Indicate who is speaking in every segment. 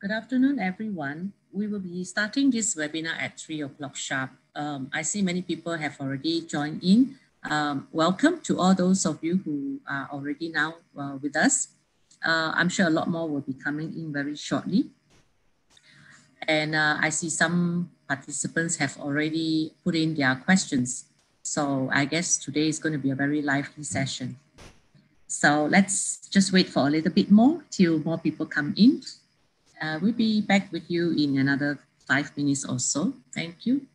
Speaker 1: Good afternoon, everyone. We will be starting this webinar at 3 o'clock sharp. Um, I see many people have already joined in. Um, welcome to all those of you who are already now uh, with us. Uh, I'm sure a lot more will be coming in very shortly. And uh, I see some participants have already put in their questions. So I guess today is going to be a very lively session. So let's just wait for a little bit more till more people come in. Uh, we'll be back with you in another five minutes or so. Thank you.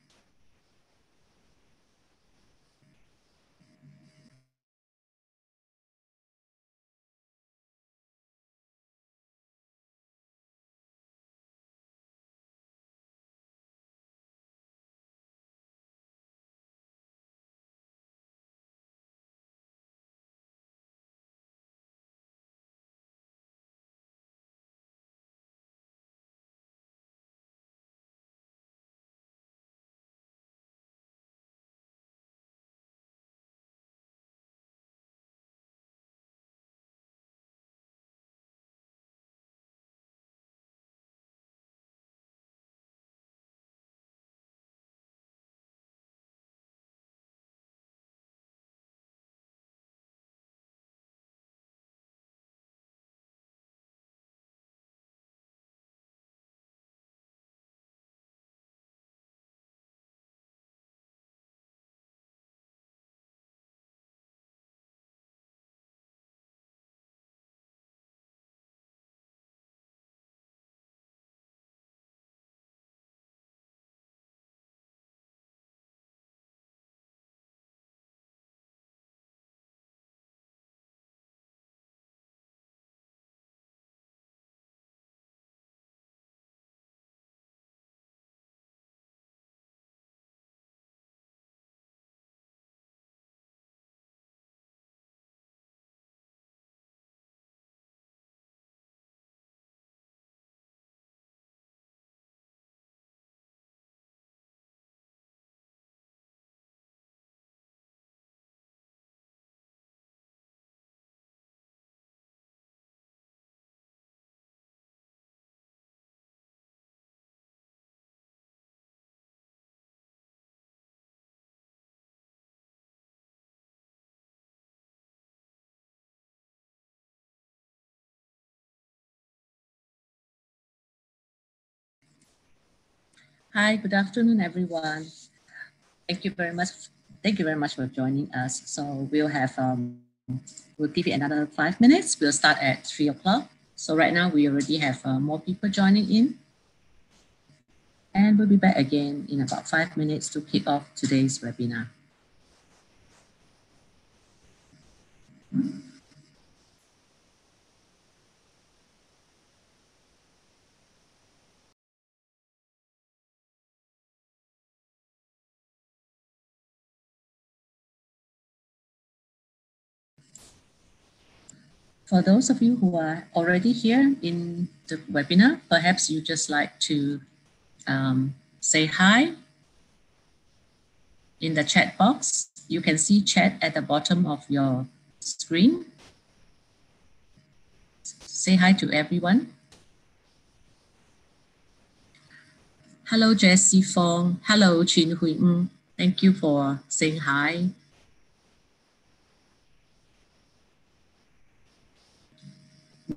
Speaker 1: Hi, good afternoon, everyone. Thank you very much. Thank you very much for joining us. So we'll have, um, we'll give you another five minutes. We'll start at three o'clock. So right now we already have uh, more people joining in. And we'll be back again in about five minutes to kick off today's webinar. For those of you who are already here in the webinar, perhaps you just like to um, say hi in the chat box. You can see chat at the bottom of your screen. Say hi to everyone. Hello, Jessie Fong. Hello, Chin Hui Ng. Thank you for saying hi.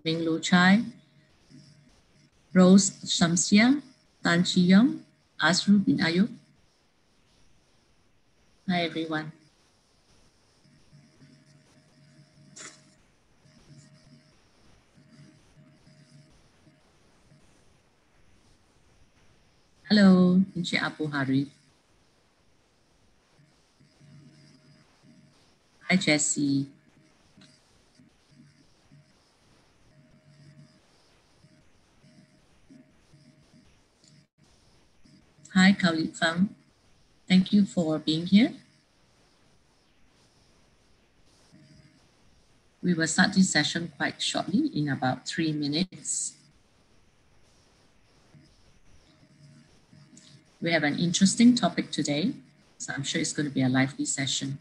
Speaker 1: Ming Lu Chai, Rose Shamsia, Tan Chi Young, Asru bin Ayub. Hi, everyone. Hello, Encik Abu Harif. Hi, Jessie. Hi, Kao Fang. Thank you for being here. We will start this session quite shortly in about three minutes. We have an interesting topic today, so I'm sure it's going to be a lively session.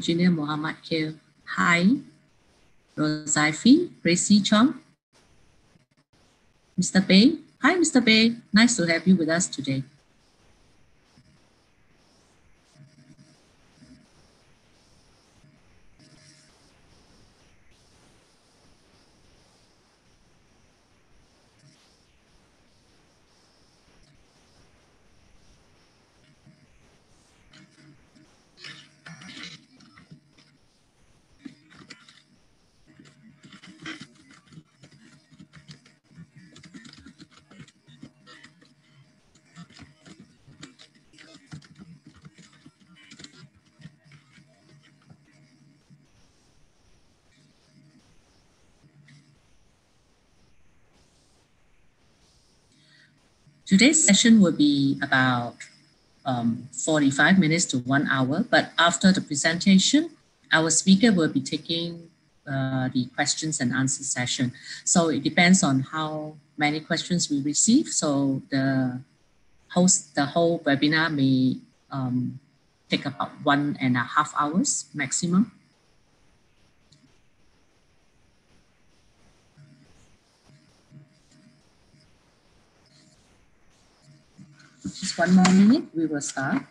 Speaker 1: Engineer Muhammad Khair. Hi, Rosaifi, Gracie Chong, Mr. Bay. Hi, Mr. Bay. Nice to have you with us today. Today's session will be about um, 45 minutes to one hour, but after the presentation, our speaker will be taking uh, the questions and answer session. So it depends on how many questions we receive. So the host, the whole webinar may um, take about one and a half hours maximum. Just one more minute, we will start.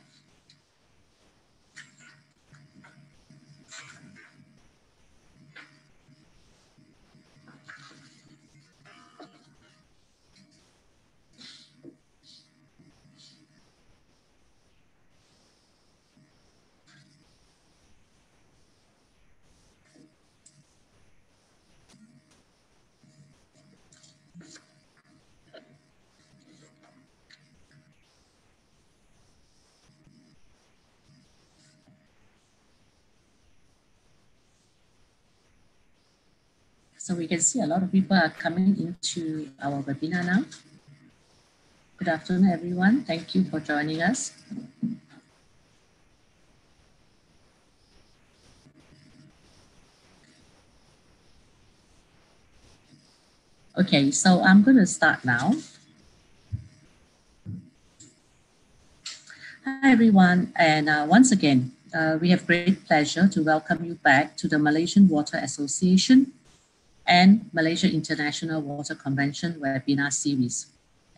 Speaker 1: So we can see a lot of people are coming into our webinar now. Good afternoon, everyone. Thank you for joining us. Okay, so I'm going to start now. Hi, everyone. And uh, once again, uh, we have great pleasure to welcome you back to the Malaysian Water Association and Malaysia International Water Convention webinar series.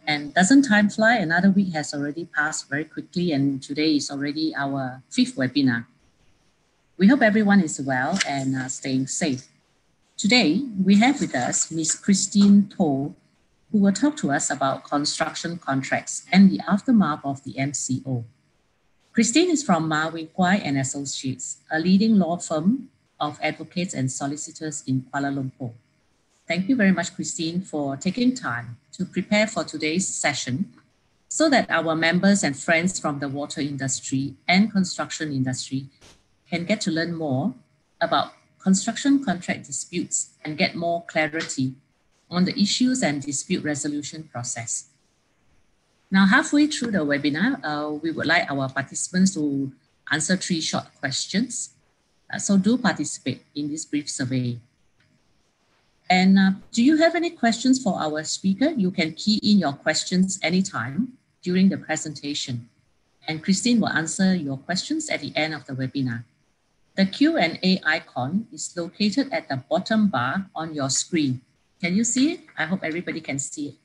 Speaker 1: And doesn't time fly? Another week has already passed very quickly, and today is already our fifth webinar. We hope everyone is well and uh, staying safe. Today, we have with us Ms. Christine Toh, who will talk to us about construction contracts and the aftermath of the MCO. Christine is from Mah Weng Kwai and Associates, a leading law firm of advocates and solicitors in Kuala Lumpur. Thank you very much, Christine, for taking time to prepare for today's session so that our members and friends from the water industry and construction industry can get to learn more about construction contract disputes and get more clarity on the issues and dispute resolution process. Now, halfway through the webinar, uh, we would like our participants to answer three short questions so do participate in this brief survey. And uh, do you have any questions for our speaker? You can key in your questions anytime during the presentation. And Christine will answer your questions at the end of the webinar. The Q&A icon is located at the bottom bar on your screen. Can you see it? I hope everybody can see it.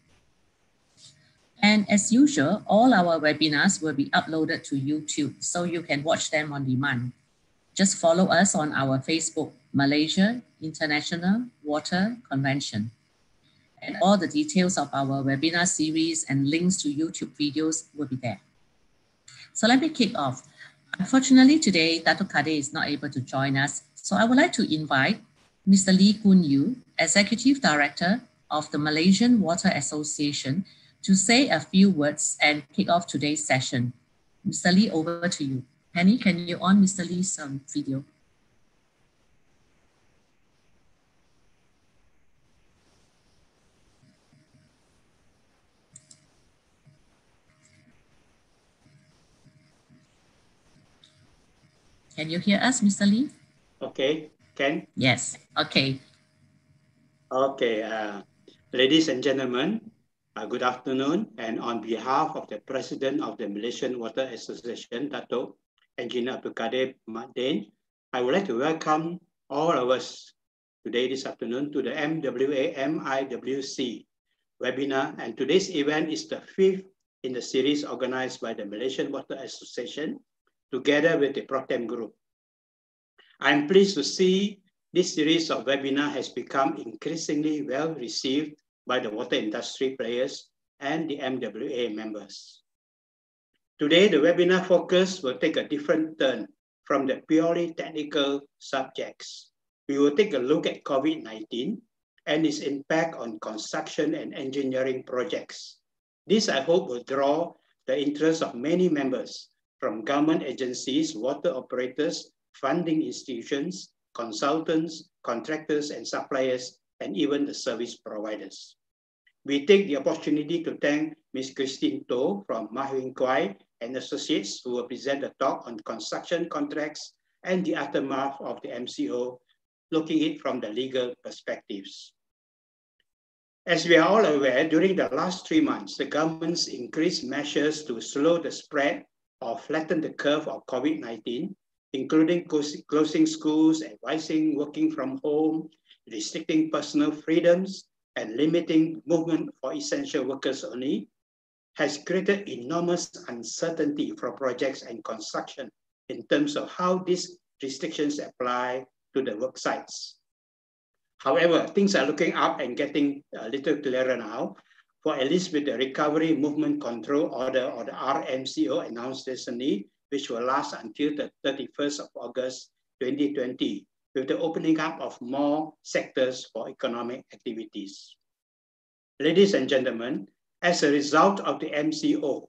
Speaker 1: And as usual, all our webinars will be uploaded to YouTube, so you can watch them on demand. Just follow us on our Facebook, Malaysia International Water Convention. And all the details of our webinar series and links to YouTube videos will be there. So let me kick off. Unfortunately, today, Dato Kadir is not able to join us. So I would like to invite Mr. Lee Kun Yu, Executive Director of the Malaysian Water Association, to say a few words and kick off today's session. Mr. Lee, over to you. Penny, can you on Mr. Lee's um, video? Can you hear us, Mr. Lee?
Speaker 2: Okay, can?
Speaker 1: Yes, okay.
Speaker 2: Okay, uh, ladies and gentlemen, uh, good afternoon. And on behalf of the President of the Malaysian Water Association, Dato Engineer Abdul Kadir I would like to welcome all of us today this afternoon to the MWA MIWC webinar. And today's event is the fifth in the series organized by the Malaysian Water Association together with the Protem Group. I'm pleased to see this series of webinar has become increasingly well received by the water industry players and the MWA members. Today, the webinar focus will take a different turn from the purely technical subjects. We will take a look at COVID-19 and its impact on construction and engineering projects. This, I hope, will draw the interest of many members from government agencies, water operators, funding institutions, consultants, contractors and suppliers, and even the service providers. We take the opportunity to thank Ms. Christine Toh from Mah Weng Kwai and Associates who will present a talk on construction contracts and the aftermath of the MCO, looking it from the legal perspectives. As we are all aware, during the last three months, the government's increased measures to slow the spread or flatten the curve of COVID-19 including closing schools, advising working from home, restricting personal freedoms, and limiting movement for essential workers only, has created enormous uncertainty for projects and construction in terms of how these restrictions apply to the work sites. However, things are looking up and getting a little clearer now, for at least with the Recovery Movement Control Order or the RMCO announced recently, which will last until the 31st of August 2020, with the opening up of more sectors for economic activities. Ladies and gentlemen, as a result of the MCO,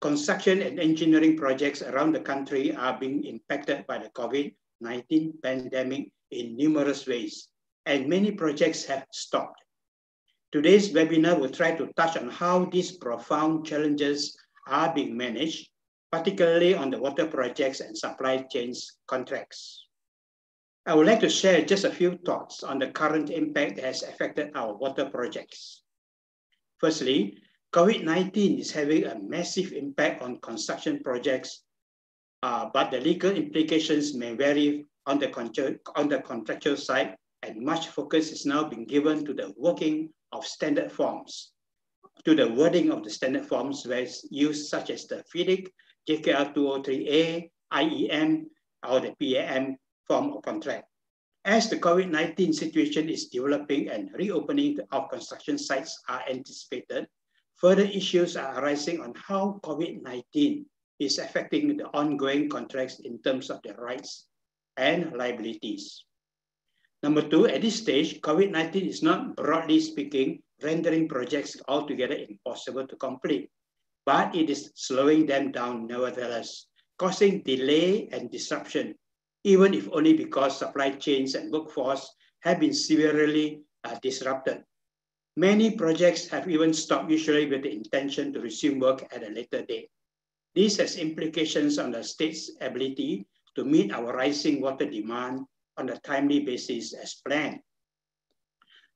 Speaker 2: construction and engineering projects around the country are being impacted by the COVID-19 pandemic in numerous ways, and many projects have stopped. Today's webinar will try to touch on how these profound challenges are being managed particularly on the water projects and supply chains contracts. I would like to share just a few thoughts on the current impact that has affected our water projects. Firstly, COVID-19 is having a massive impact on construction projects, uh, but the legal implications may vary on the, on the contractual side, and much focus is now being given to the working of standard forms, to the wording of the standard forms where it's used such as the FIDIC JKR 203A, IEM, or the PAM form of contract. As the COVID-19 situation is developing and reopening of construction sites are anticipated, further issues are arising on how COVID-19 is affecting the ongoing contracts in terms of their rights and liabilities. Number two, at this stage, COVID-19 is not broadly speaking rendering projects altogether impossible to complete but it is slowing them down nevertheless, causing delay and disruption, even if only because supply chains and workforce have been severely uh, disrupted. Many projects have even stopped usually with the intention to resume work at a later date. This has implications on the state's ability to meet our rising water demand on a timely basis as planned.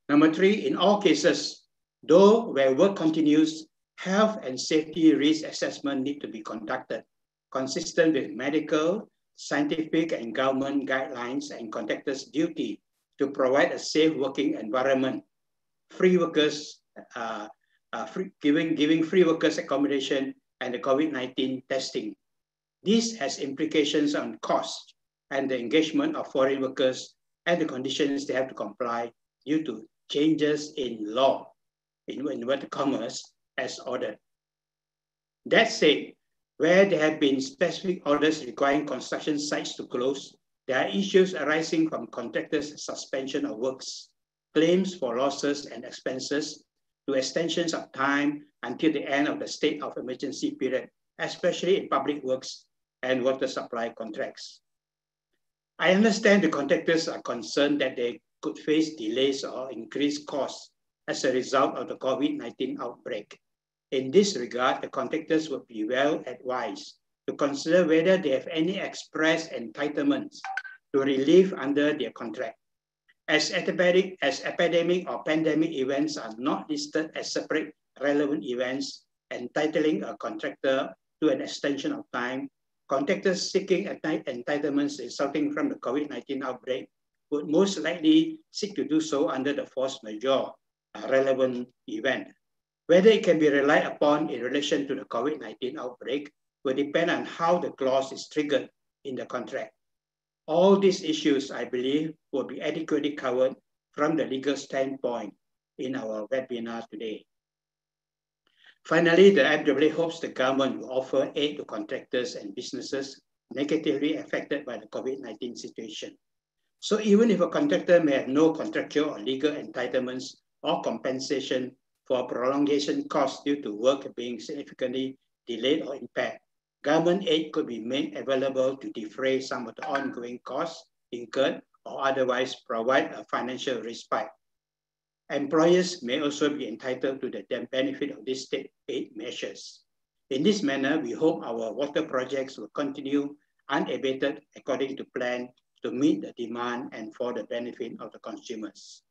Speaker 2: Number three, in all cases, though where work continues, health and safety risk assessment need to be conducted consistent with medical, scientific and government guidelines and contractors' duty to provide a safe working environment, free workers, uh, uh, free, giving, giving free workers accommodation and the COVID-19 testing. This has implications on cost and the engagement of foreign workers and the conditions they have to comply due to changes in law, in inverted commerce, as ordered. That said, where there have been specific orders requiring construction sites to close, there are issues arising from contractors' suspension of works, claims for losses and expenses, to extensions of time until the end of the state of emergency period, especially in public works and water supply contracts. I understand the contractors are concerned that they could face delays or increased costs as a result of the COVID-19 outbreak. In this regard, the contractors would be well advised to consider whether they have any express entitlements to relief under their contract. As epidemic, as epidemic or pandemic events are not listed as separate relevant events, entitling a contractor to an extension of time, contractors seeking entitlements resulting from the COVID-19 outbreak would most likely seek to do so under the force majeure uh, relevant event. Whether it can be relied upon in relation to the COVID-19 outbreak will depend on how the clause is triggered in the contract. All these issues, I believe, will be adequately covered from the legal standpoint in our webinar today. Finally, the MWA hopes the government will offer aid to contractors and businesses negatively affected by the COVID-19 situation. So even if a contractor may have no contractual or legal entitlements or compensation for prolongation costs due to work being significantly delayed or impaired, government aid could be made available to defray some of the ongoing costs incurred or otherwise provide a financial respite Employers may also be entitled to the benefit of these state aid measures. In this manner, we hope our water projects will continue unabated according to plan to meet the demand and for the benefit of the consumers.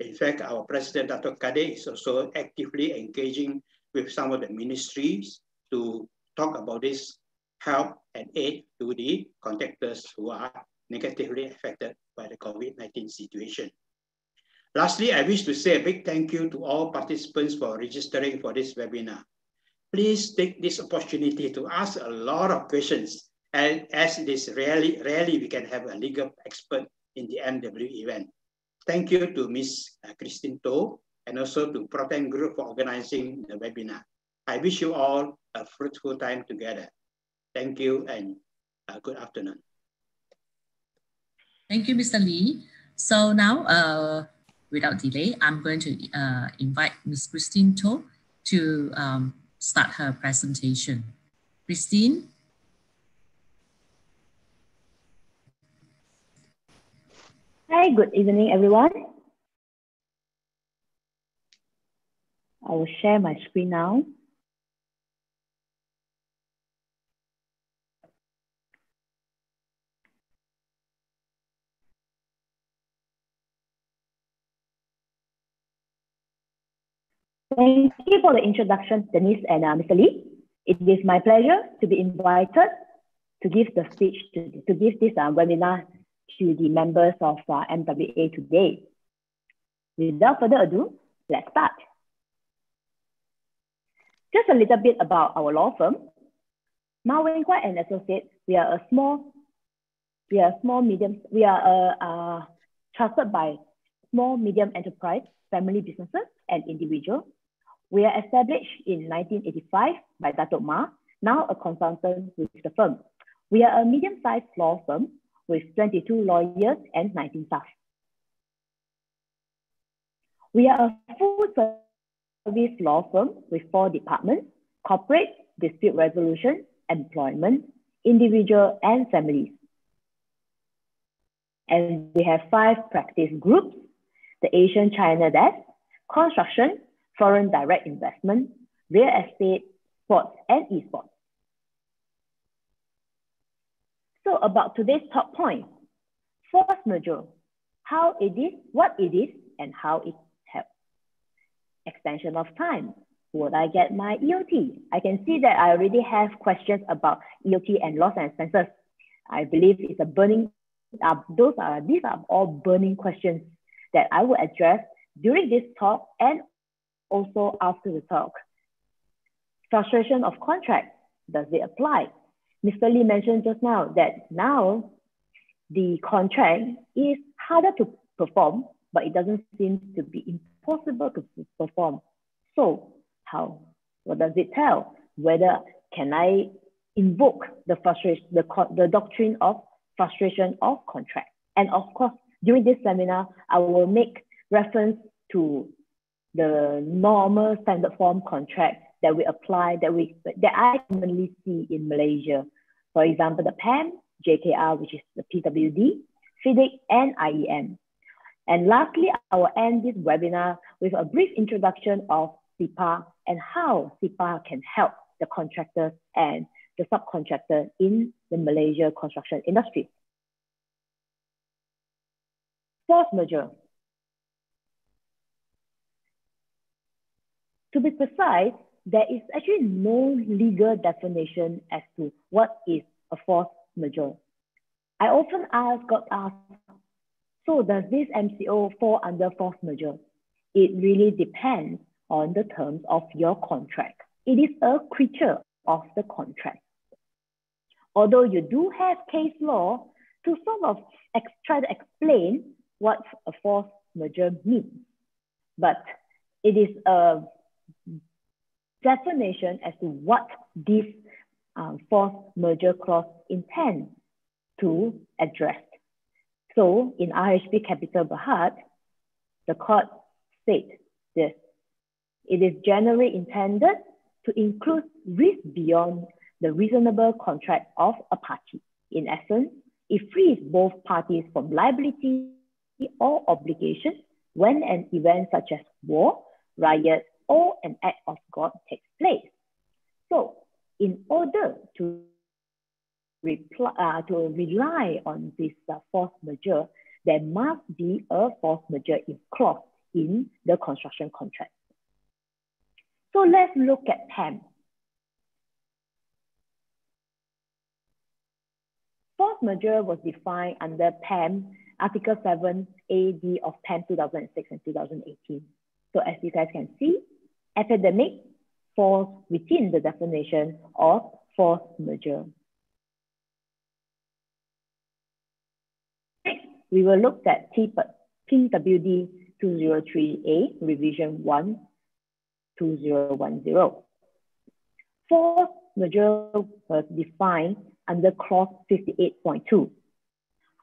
Speaker 2: In fact, our President, Dr. Kadir, is also actively engaging with some of the ministries to talk about this help and aid to the contractors who are negatively affected by the COVID-19 situation. Lastly, I wish to say a big thank you to all participants for registering for this webinar. Please take this opportunity to ask a lot of questions and as it is rarely, rarely we can have a legal expert in the MW event. Thank you to Ms. Uh, Christine Toh and also to Protem Group for organizing the webinar. I wish you all a fruitful time together. Thank you and uh, good afternoon.
Speaker 1: Thank you, Mr. Lee. So now uh, without delay, I'm going to uh, invite Ms. Christine Toh to um, start her presentation. Christine?
Speaker 3: Hi, good evening, everyone. I will share my screen now. Thank you for the introduction, Denise and uh, Mr. Lee. It is my pleasure to be invited to give the speech, to, to give this uh, webinar to the members of uh, MWA today. Without further ado, let's start. Just a little bit about our law firm. Mah Weng Kwai and Associates, we are a small, we are small medium, we are uh, trusted by small medium enterprise, family businesses and individuals we are established in 1985 by Datuk Mah, now a consultant with the firm. We are a medium-sized law firm with 22 lawyers and 19 staff. We are a full-service law firm with four departments, corporate, dispute resolution, employment, individual, and families. And we have five practice groups, the Asian China Desk, construction, foreign direct investment, real estate, sports, and esports. So about today's top point, force majeure, how it is, what it is, and how it helps. Extension of time, would I get my EOT? I can see that I already have questions about EOT and loss and expenses. I believe it's a burning, uh, those are, these are all burning questions that I will address during this talk and also after the talk. Frustration of contract, does it apply? Mr. Lee mentioned just now that now the contract is harder to perform, but it doesn't seem to be impossible to perform. So how, what does it tell? Whether can I invoke the frustration, the, the doctrine of frustration of contract? And of course, during this seminar, I will make reference to the normal standard form contract that we apply that we that I commonly see in Malaysia. For example, the PAM, JKR, which is the PWD, FIDIC, and IEM. And lastly, I will end this webinar with a brief introduction of CIPAA and how CIPAA can help the contractors and the subcontractor in the Malaysia construction industry. Force majeure. To be precise, there is actually no legal definition as to what is a force majeure. I often ask, got asked, so does this MCO fall under force majeure? It really depends on the terms of your contract. It is a creature of the contract. Although you do have case law to sort of try to explain what a force majeure means, but it is a definition as to what this um, force majeure clause intends to address. So in RHB Capital Berhad, the court states this. It is generally intended to include risk beyond the reasonable contract of a party. In essence, it frees both parties from liability or obligation when an event such as war, riot, or an act of God takes place. So in order to, reply, uh, to rely on this uh, force majeure, there must be a force majeure clause in the construction contract. So let's look at PAM. Force majeure was defined under PAM, Article 7 AD of PAM 2006 and 2018. So as you guys can see, epidemic falls within the definition of force majeure. Next, we will look at PWD 203A, revision 1, 2010. Force majeure was defined under clause 58.2.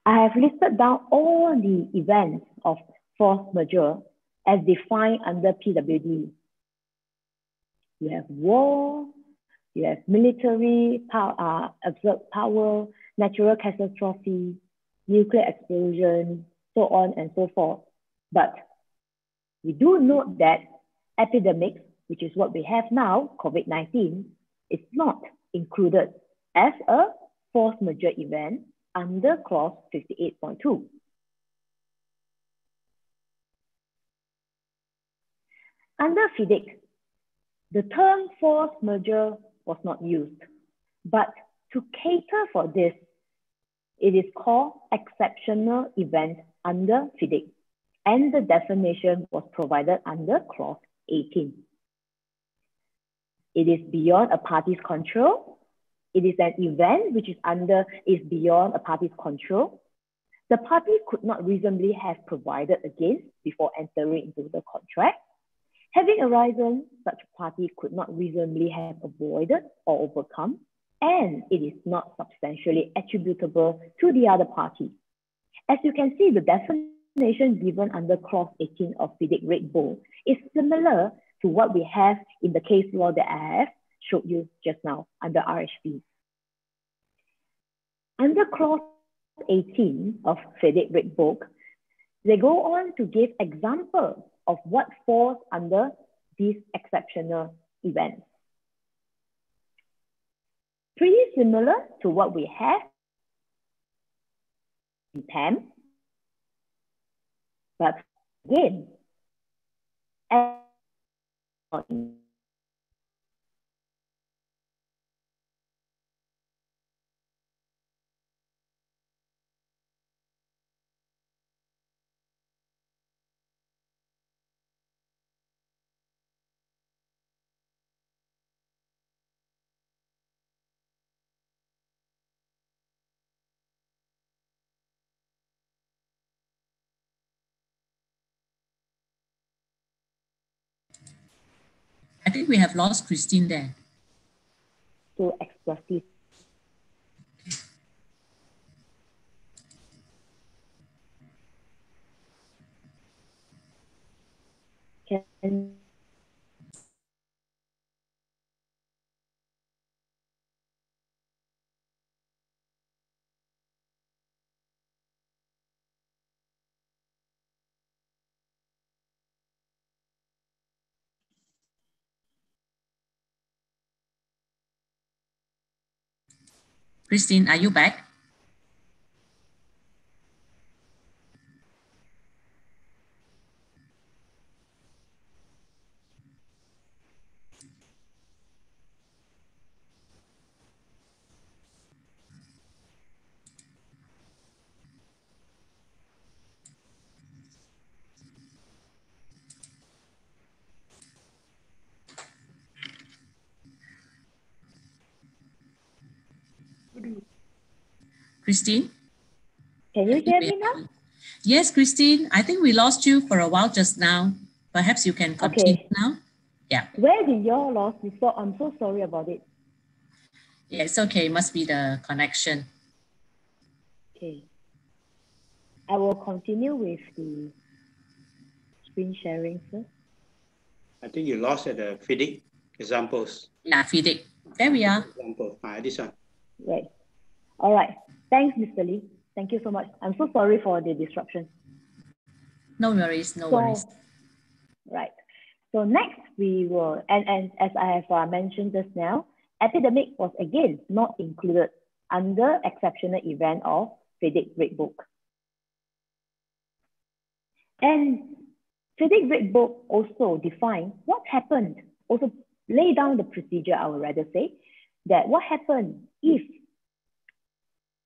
Speaker 3: I have listed down all the events of force majeure as defined under PWD you have war, you have military power, uh, usurped power, natural catastrophe, nuclear explosion, so on and so forth. But we do note that epidemics, which is what we have now, COVID-19, is not included as a force majeure event under clause 58.2. Under FIDIC, the term force majeure was not used, but to cater for this, it is called exceptional event under FIDIC, and the definition was provided under clause 18. It is beyond a party's control. It is an event which is under is beyond a party's control. The party could not reasonably have provided against before entering into the contract Having arisen, such a party could not reasonably have avoided or overcome, and it is not substantially attributable to the other party. As you can see, the definition given under clause 18 of FIDIC Red Book is similar to what we have in the case law that I have showed you just now under RHB. Under clause 18 of FIDIC Red Book, they go on to give examples of what falls under these exceptional events. Pretty similar to what we have in PAM, but again,
Speaker 1: I think we have lost Christine there.
Speaker 3: To expressive. Can
Speaker 1: Christine, are you back? Christine?
Speaker 3: Can you hear me now?
Speaker 1: Yes, Christine. I think we lost you for a while just now. Perhaps you can continue
Speaker 3: Okay.
Speaker 1: now. Yeah.
Speaker 3: Where did y'all lost me? So I'm so sorry about it.
Speaker 1: Yeah, it's okay. It must be the connection.
Speaker 3: Okay. I will continue with the screen sharing first.
Speaker 2: I think you lost at the FIDIC examples.
Speaker 1: Yeah, FIDIC. There we are.
Speaker 2: Example, ah, this one.
Speaker 3: Right. All right. Thanks, Mr. Lee. Thank you so much. I'm so sorry for the disruption.
Speaker 1: No worries, no
Speaker 3: So-
Speaker 1: worries.
Speaker 3: Right. So next we will, and, and as I have uh, mentioned just now, epidemic was again not included under exceptional event of FIDIC Red Book. And FIDIC Red Book also define what happened, also lay down the procedure, I would rather say, that what happened if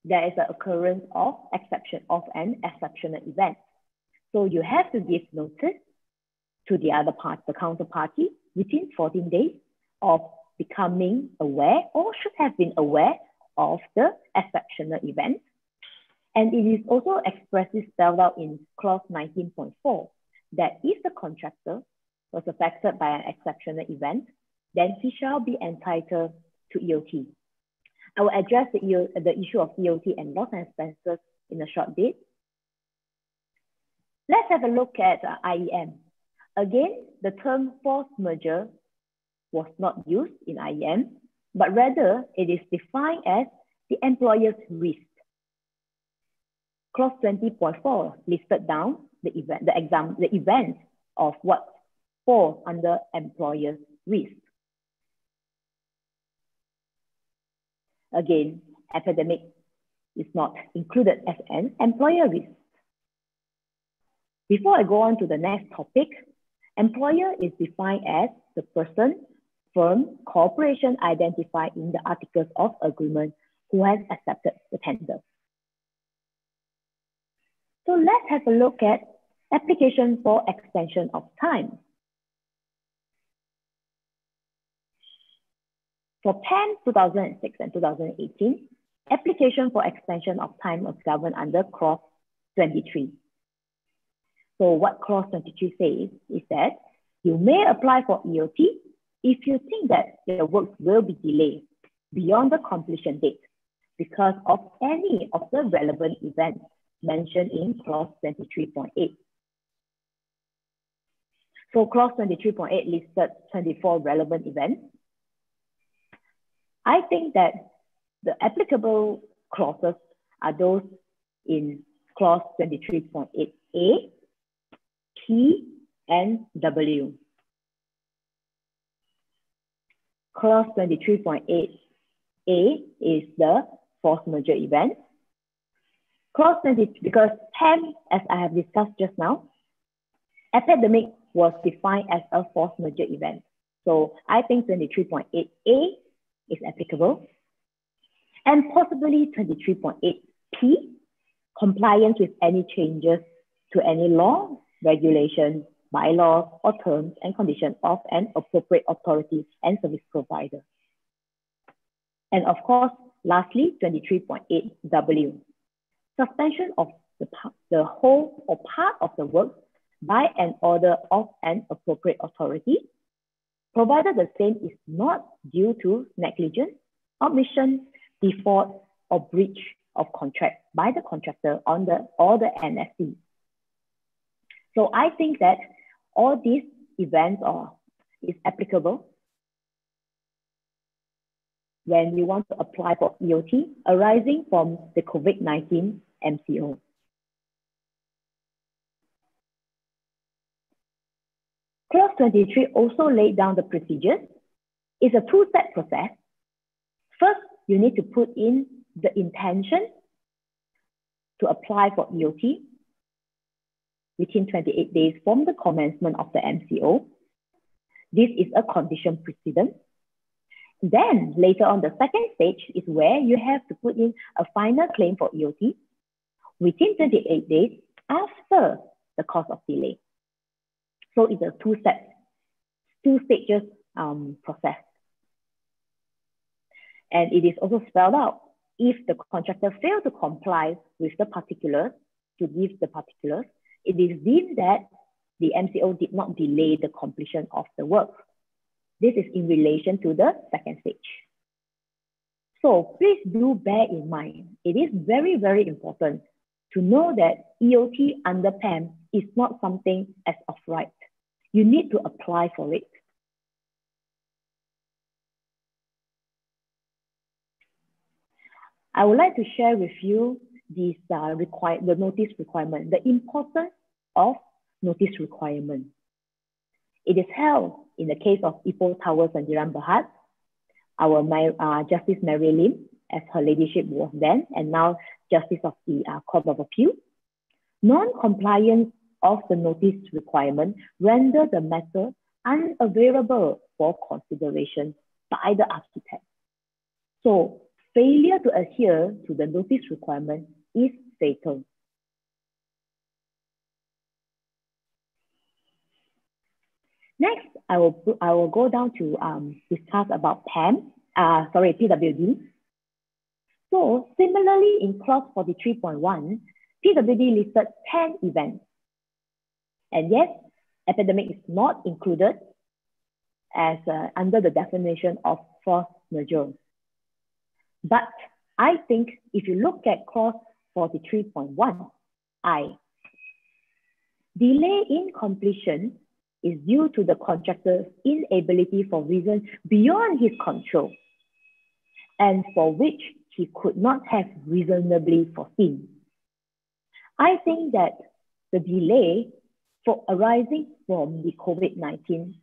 Speaker 3: there is an occurrence of exception of an exceptional event. So you have to give notice to the other part, the counterparty, within 14 days of becoming aware or should have been aware of the exceptional event. And it is also expressly spelled out in clause 19.4 that if the contractor was affected by an exceptional event, then he shall be entitled to EOT. I will address the, the issue of EOT and loss and expenses in a short bit. Let's have a look at uh, IEM. Again, the term force majeure was not used in IEM, but rather it is defined as the employer's risk. Clause 20.4 listed down the event, the exam, the event of what falls under employer's risk. Again, epidemic is not included as an employer risk. Before I go on to the next topic, employer is defined as the person, firm, corporation identified in the articles of agreement who has accepted the tender. So let's have a look at application for extension of time. For PAM 2006 and 2018, application for extension of time was governed under clause 23. So what clause 23 says is that you may apply for EOT if you think that the work will be delayed beyond the completion date because of any of the relevant events mentioned in clause 23.8. So clause 23.8 listed 24 relevant events. I think that the applicable clauses are those in clause 23.8a, P, and W. Clause 23.8a is the force majeure event. Clause 20, because 10, as I have discussed just now, epidemic was defined as a force majeure event. So I think 23.8a is applicable. And possibly 23.8p, compliance with any changes to any law, regulation, bylaws, or terms and conditions of an appropriate authority and service provider. And of course, lastly, 23.8w, suspension of the, the whole or part of the work by an order of an appropriate authority, provided the same is not due to negligence, omission, default, or breach of contract by the contractor on the or the NSC. So I think that all these events are is applicable when you want to apply for EOT arising from the COVID-19 MCO. Clause 23 also laid down the procedures. It's a two-step process. First, you need to put in the intention to apply for EOT within 28 days from the commencement of the MCO. This is a condition precedent. Then later on, the second stage is where you have to put in a final claim for EOT within 28 days after the cause of delay. So it's a two step, two stages um, process. And it is also spelled out if the contractor failed to comply with the particulars, to give the particulars, it is deemed that the MCO did not delay the completion of the work. This is in relation to the second stage. So please do bear in mind, it is very, very important to know that EOT under PAM is not something as of right. You need to apply for it. I would like to share with you this uh, require, the notice requirement, the importance of notice requirement. It is held in the case of Ipoh Towers and Diran Berhad, our uh, Justice Mary Lim, as her ladyship was then, and now Justice of the uh, Court of Appeal. Non-compliance of the notice requirement render the matter unavailable for consideration by the architect. So failure to adhere to the notice requirement is fatal. Next, I will, I will go down to um, discuss about PAM, uh, sorry, PWD. So similarly in clause 43.1, PWD listed 10 events. And yes, epidemic is not included as uh, under the definition of force majeure. But I think if you look at clause 43.1, I, delay in completion is due to the contractor's inability for reasons beyond his control and for which he could not have reasonably foreseen. I think that the delay for arising from the COVID-19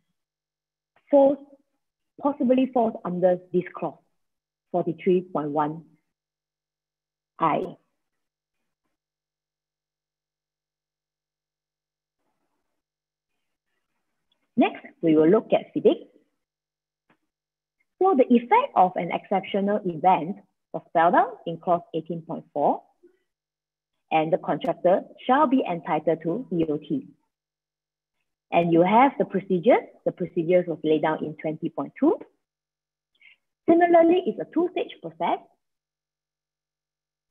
Speaker 3: falls, possibly falls under this clause, 43.1 I. Next, we will look at FIDIC. So the effect of an exceptional event was spelled out in clause 18.4, and the contractor shall be entitled to EOT. And you have the procedures. The procedures was laid down in 20.2. Similarly, it's a two-stage process.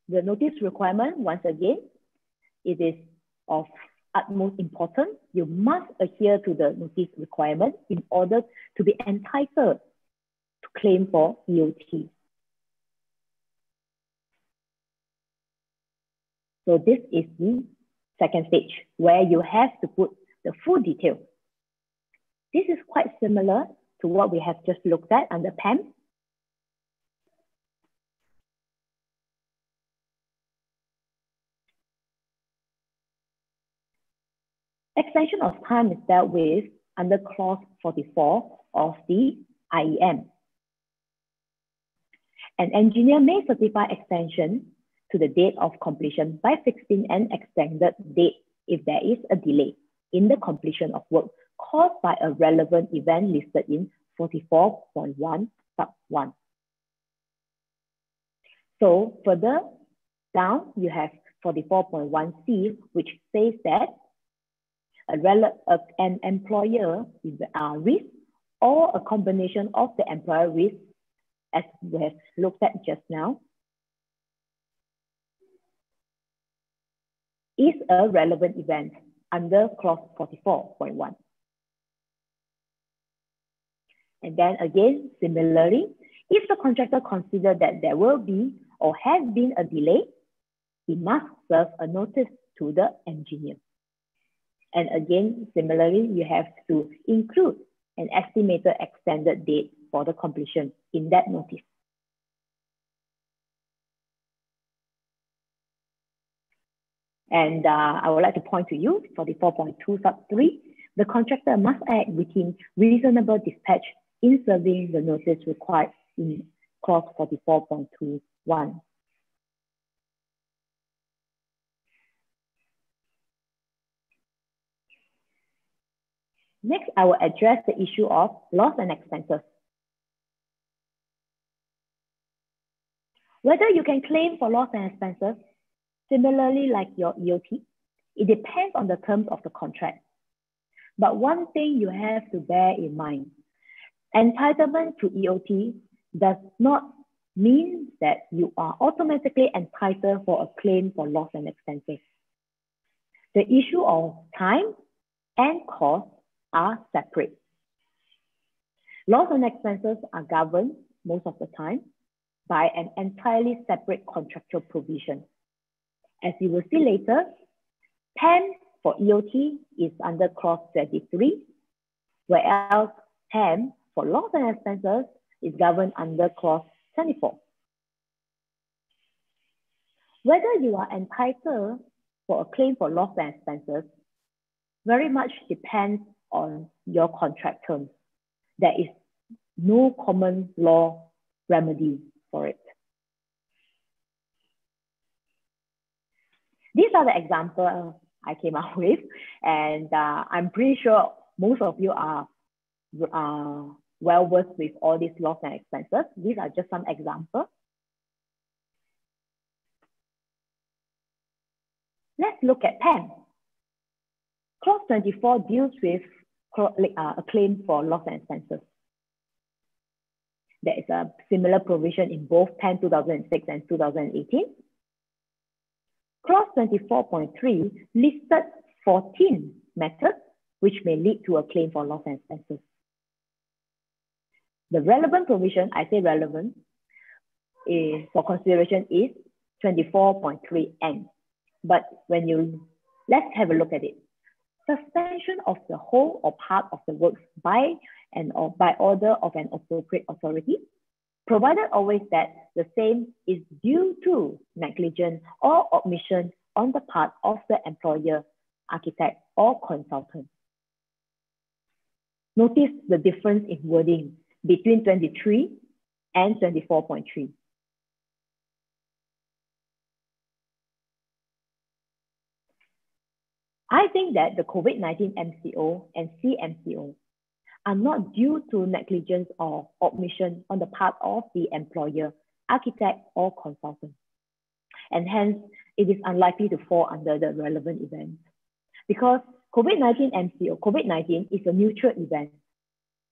Speaker 3: The notice requirement, once again, it is of utmost importance. You must adhere to the notice requirement in order to be entitled to claim for EOT. So this is the second stage where you have to put the full detail. This is quite similar to what we have just looked at under PAM. Extension of time is dealt with under clause 44 of the IEM. An engineer may certify extension to the date of completion by fixing an extended date if there is a delay in the completion of work caused by a relevant event listed in 44.1 sub 1. So further down, you have 44.1c, which says that a a, an employer is a risk or a combination of the employer risk, as we have looked at just now, is a relevant event under clause 44.1. And then again, similarly, if the contractor considers that there will be or has been a delay, he must serve a notice to the engineer. And again, similarly, you have to include an estimated extended date for the completion in that notice. And uh, I would like to point to you for the 4.2 sub 3, the contractor must act within reasonable dispatch in serving the notice required in clause 44.21. Next, I will address the issue of loss and expenses. Whether you can claim for loss and expenses Similarly, like your EOT, it depends on the terms of the contract. But one thing you have to bear in mind, entitlement to EOT does not mean that you are automatically entitled for a claim for loss and expenses. The issue of time and cost are separate. Loss and expenses are governed most of the time by an entirely separate contractual provision. As you will see later, PAM for EOT is under clause 23, whereas PAM for loss and expenses is governed under clause 24. Whether you are entitled for a claim for loss and expenses very much depends on your contract terms. There is no common law remedy for it. These are the examples I came up with, and uh, I'm pretty sure most of you are uh, well versed with all these loss and expenses. These are just some examples. Let's look at PAM. Clause 24 deals with uh, a claim for loss and expenses. There is a similar provision in both PAM 2006 and 2018. Clause 24.3 listed 14 methods which may lead to a claim for loss and expenses. The relevant provision, I say relevant, is for consideration is 24.3n. But when you, let's have a look at it. Suspension of the whole or part of the works by and or by order of an appropriate authority, provided always that the same is due to negligence or omission on the part of the employer, architect, or consultant. Notice the difference in wording between 23 and 24.3. I think that the COVID-19 MCO and CMCO are not due to negligence or omission on the part of the employer, architect, or consultant. And hence, it is unlikely to fall under the relevant event. Because COVID-19 MCO, COVID-19 is a neutral event.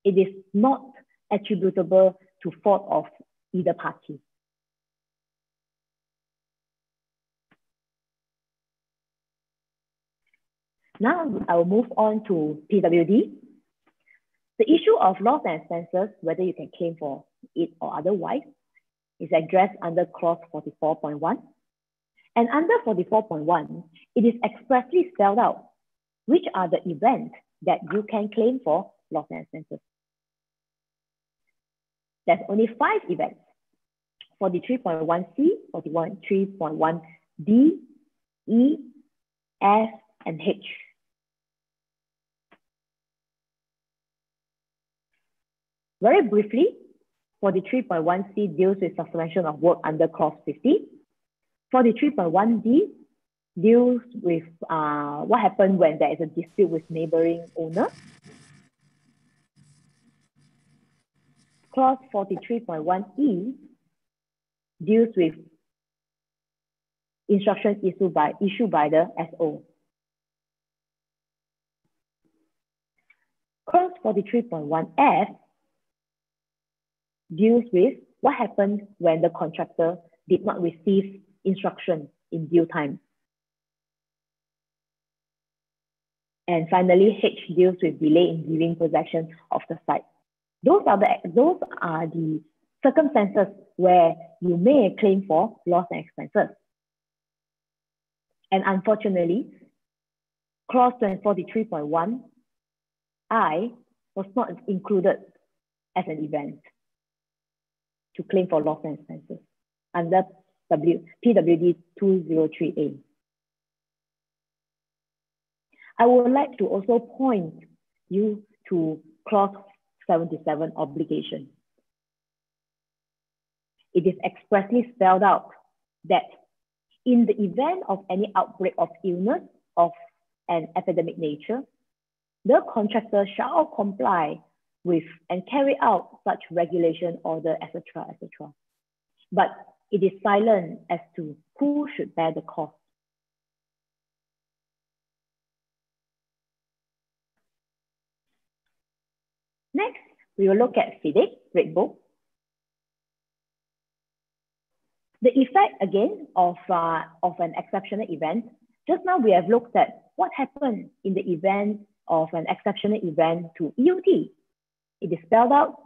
Speaker 3: It is not attributable to fault of either party. Now I will move on to PWD. The issue of loss and expenses, whether you can claim for it or otherwise, is addressed under clause 44.1. And under 44.1, it is expressly spelled out which are the events that you can claim for loss and expenses. There's only five events, 43.1C, 43.1D, E, F, and H. Very briefly, 43.1C deals with suspension of work under clause 50. 43.1D deals with uh, what happened when there is a dispute with neighboring owner. Clause 43.1E deals with instructions issued by, issued by the SO. Clause 43.1F deals with what happened when the contractor did not receive instruction in due time. And finally, H deals with delay in giving possession of the site. Those are the, those are the circumstances where you may claim for loss and expenses. And unfortunately, clause 43.1 I was not included as an event to claim for loss and expenses under w, PWD 203A. I would like to also point you to clause 77 obligation. It is expressly spelled out that in the event of any outbreak of illness of an epidemic nature, the contractor shall comply with and carry out such regulation order, etc., etc. But it is silent as to who should bear the cost. Next, we will look at FIDIC, Red Book. The effect again of, uh, of an exceptional event, just now we have looked at what happened in the event of an exceptional event to EOT. It is spelled out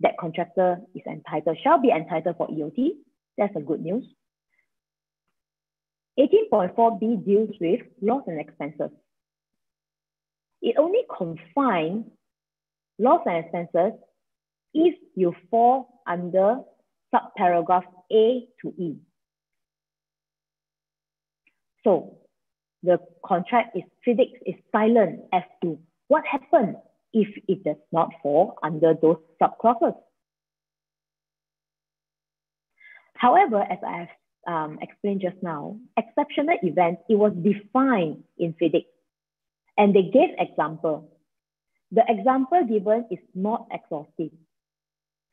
Speaker 3: that contractor is entitled, shall be entitled for EOT. That's a good news. 18.4b deals with loss and expenses. It only confines loss and expenses if you fall under subparagraph A to E. So the contract is FIDIC is silent as to what happens if it does not fall under those subclauses. However, as I have um, explained just now, exceptional events, it was defined in FIDIC. And they gave example. The example given is not exhaustive.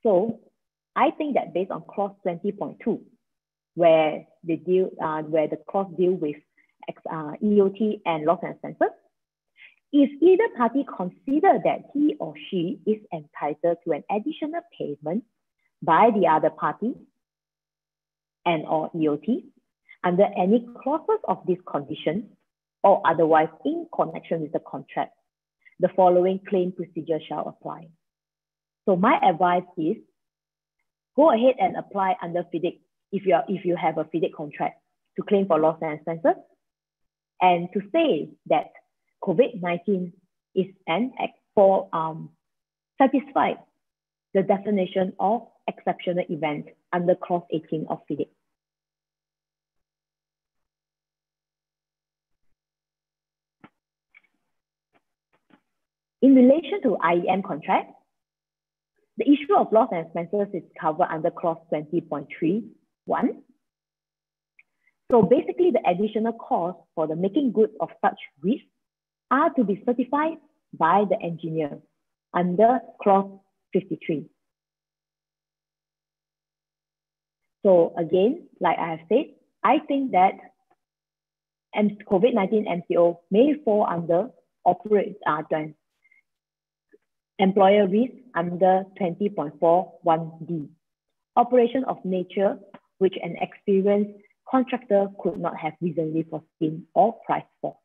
Speaker 3: So I think that based on clause 20.2, where the deal, uh, where the clause deal with uh, EOT and loss and expenses, if either party consider that he or she is entitled to an additional payment by the other party and or EOT under any clauses of this condition or otherwise in connection with the contract, the following claim procedure shall apply. So my advice is go ahead and apply under FIDIC if you, are, if you have a FIDIC contract to claim for loss and expenses and to say that COVID-19 is an for um, satisfied the definition of exceptional event under clause 18 of FIDIC. In relation to IEM contract, the issue of loss and expenses is covered under clause 20.3.1. So basically the additional cost for the making good of such risks are to be certified by the engineer under clause 53. So again, like I have said, I think that COVID-19 MCO may fall under operate uh, employer risk under 20.41D, operation of nature which an experienced contractor could not have reasonably foreseen or priced for.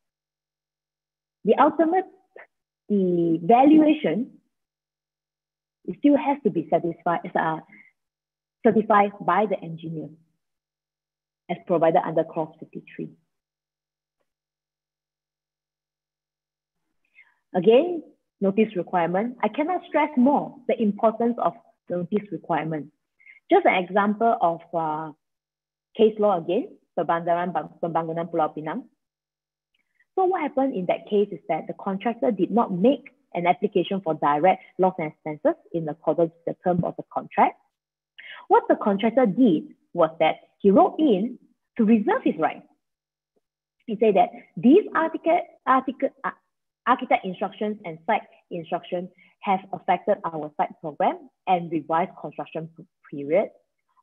Speaker 3: The ultimate, the valuation still has to be satisfied, uh, certified by the engineer as provided under clause 53. Again, notice requirement. I cannot stress more the importance of notice requirement. Just an example of uh, case law again, Pembangunan Pulau Pinang. So what happened in that case is that the contractor did not make an application for direct loss and expenses in accordance with the term of the contract. What the contractor did was that he wrote in to reserve his right. He said that these article, article, uh, architect instructions and site instructions have affected our site program and revised construction period.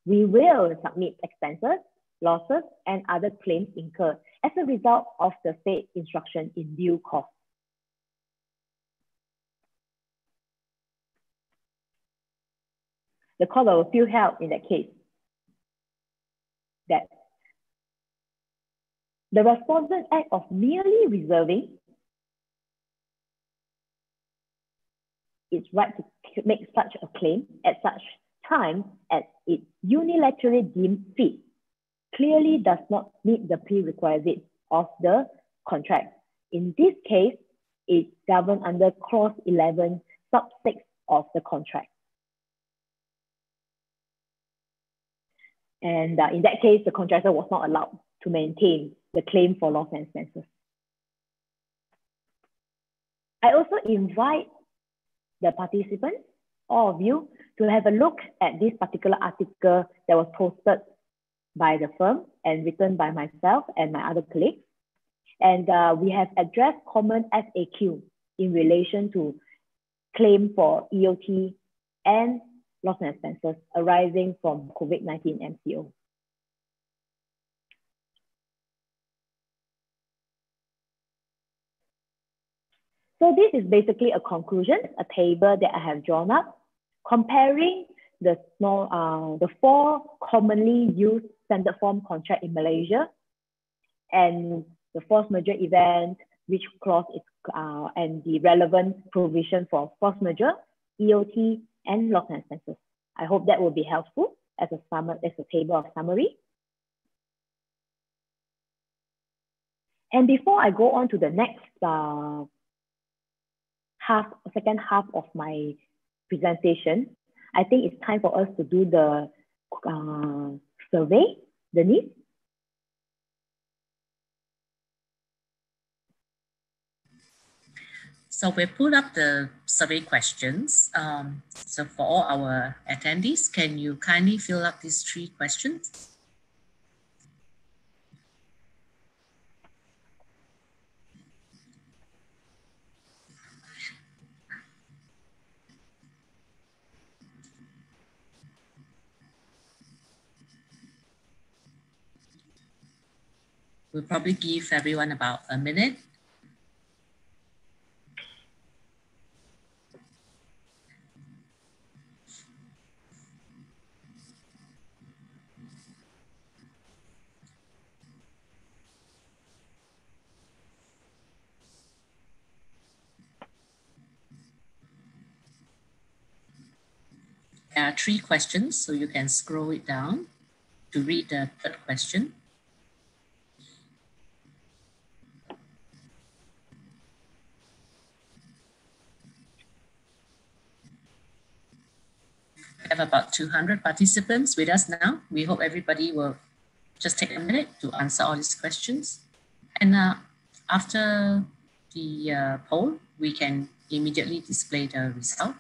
Speaker 3: We will submit expenses, losses, and other claims incurred as a result of the state instruction in due course. The court will still held in that case that the respondent act of merely reserving its right to make such a claim at such time as it unilaterally deemed fit clearly does not meet the prerequisites of the contract. In this case, it's governed under clause 11, sub 6 of the contract. And uh, in that case, the contractor was not allowed to maintain the claim for loss and expenses. I also invite the participants, all of you, to have a look at this particular article that was posted by the firm and written by myself and my other colleagues. And uh, we have addressed common FAQ in relation to claim for EOT and loss and expenses arising from COVID-19 MCO. So this is basically a conclusion, a table that I have drawn up, comparing the uh, the four commonly used standard form contract in Malaysia. And the force majeure event, which clause is, uh, and the relevant provision for force majeure, EOT, and loss and expenses. I hope that will be helpful as a, summer, as a table of summary. And before I go on to the next uh, half, second half of my presentation, I think it's time for us to do the uh, survey, Denise.
Speaker 1: So we pulled up the survey questions. Um, so for all our attendees, can you kindly fill up these three questions? We'll probably give everyone about a minute. There are three questions, so you can scroll it down to read the third question. have about 200 participants with us now. We hope everybody will just take a minute to answer all these questions. And uh, after the uh, poll, we can immediately display the result.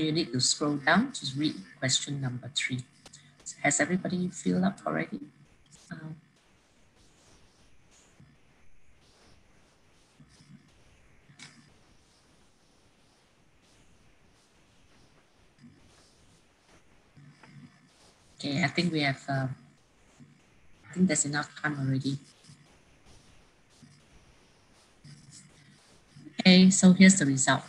Speaker 1: You need to scroll down to read question number three. Has everybody filled up already? Um, okay, I think we have, uh, I think there's enough time already. Okay, so here's the result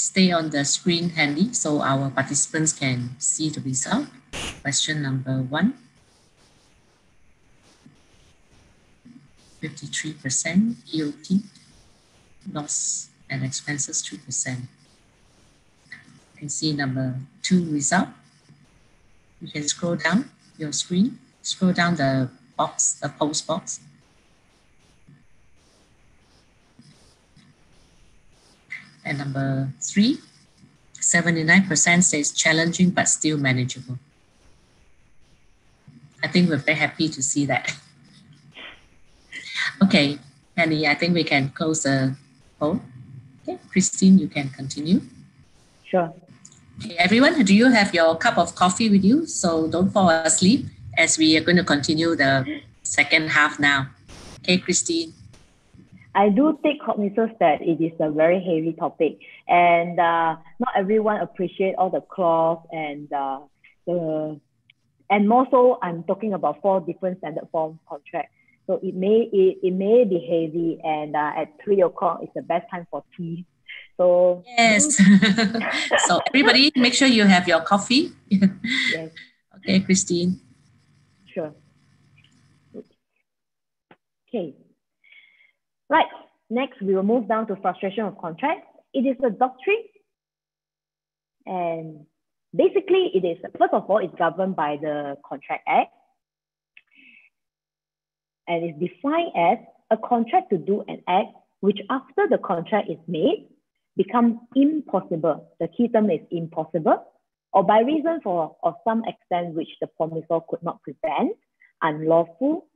Speaker 1: stay on the screen handy so our participants can see the result. Question number one. 53% EOT, loss and expenses 3%. You can see number two result. You can scroll down your screen, scroll down the box, the post box. And number three, 79% says challenging but still manageable. I think we're very happy to see that. okay, Penny, I think we can close the poll. Okay, Christine, you can continue.
Speaker 3: Sure.
Speaker 1: Okay, everyone, do you have your cup of coffee with you? So don't fall asleep as we are going to continue the second half now. Okay, Christine.
Speaker 3: I do take cognizance that it is a very heavy topic, and uh, not everyone appreciate all the clause and uh, the, and more so, I'm talking about four different standard form contracts. So it may it, it may be heavy, and uh, at three o'clock is the best time for tea. So
Speaker 1: yes, so everybody, make sure you have your coffee. yes. Okay, Christine.
Speaker 3: Sure. Okay. Right, next we will move down to frustration of contract. It is a doctrine and basically it is, first of all, it's governed by the Contract Act and it's defined as a contract to do an act which after the contract is made becomes impossible. The key term is impossible or by reason for of some extent which the promisor could not prevent, unlawful,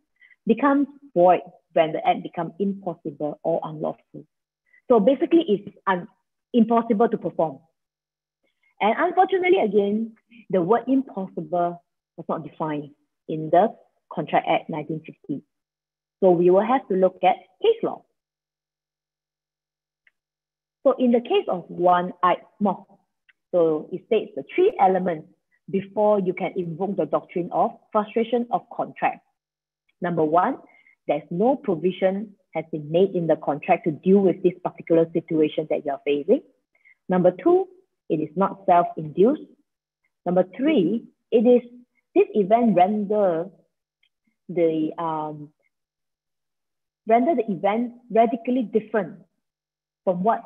Speaker 3: becomes void when the act becomes impossible or unlawful. So basically, it's un- impossible to perform. And unfortunately, again, the word impossible was not defined in the Contract Act 1950. So we will have to look at case law. So in the case of one I small, so it states the three elements before you can invoke the doctrine of frustration of contract. Number one, there's no provision has been made in the contract to deal with this particular situation that you're facing. Number two, it is not self-induced. Number three, it is this event render the um, render the event radically different from what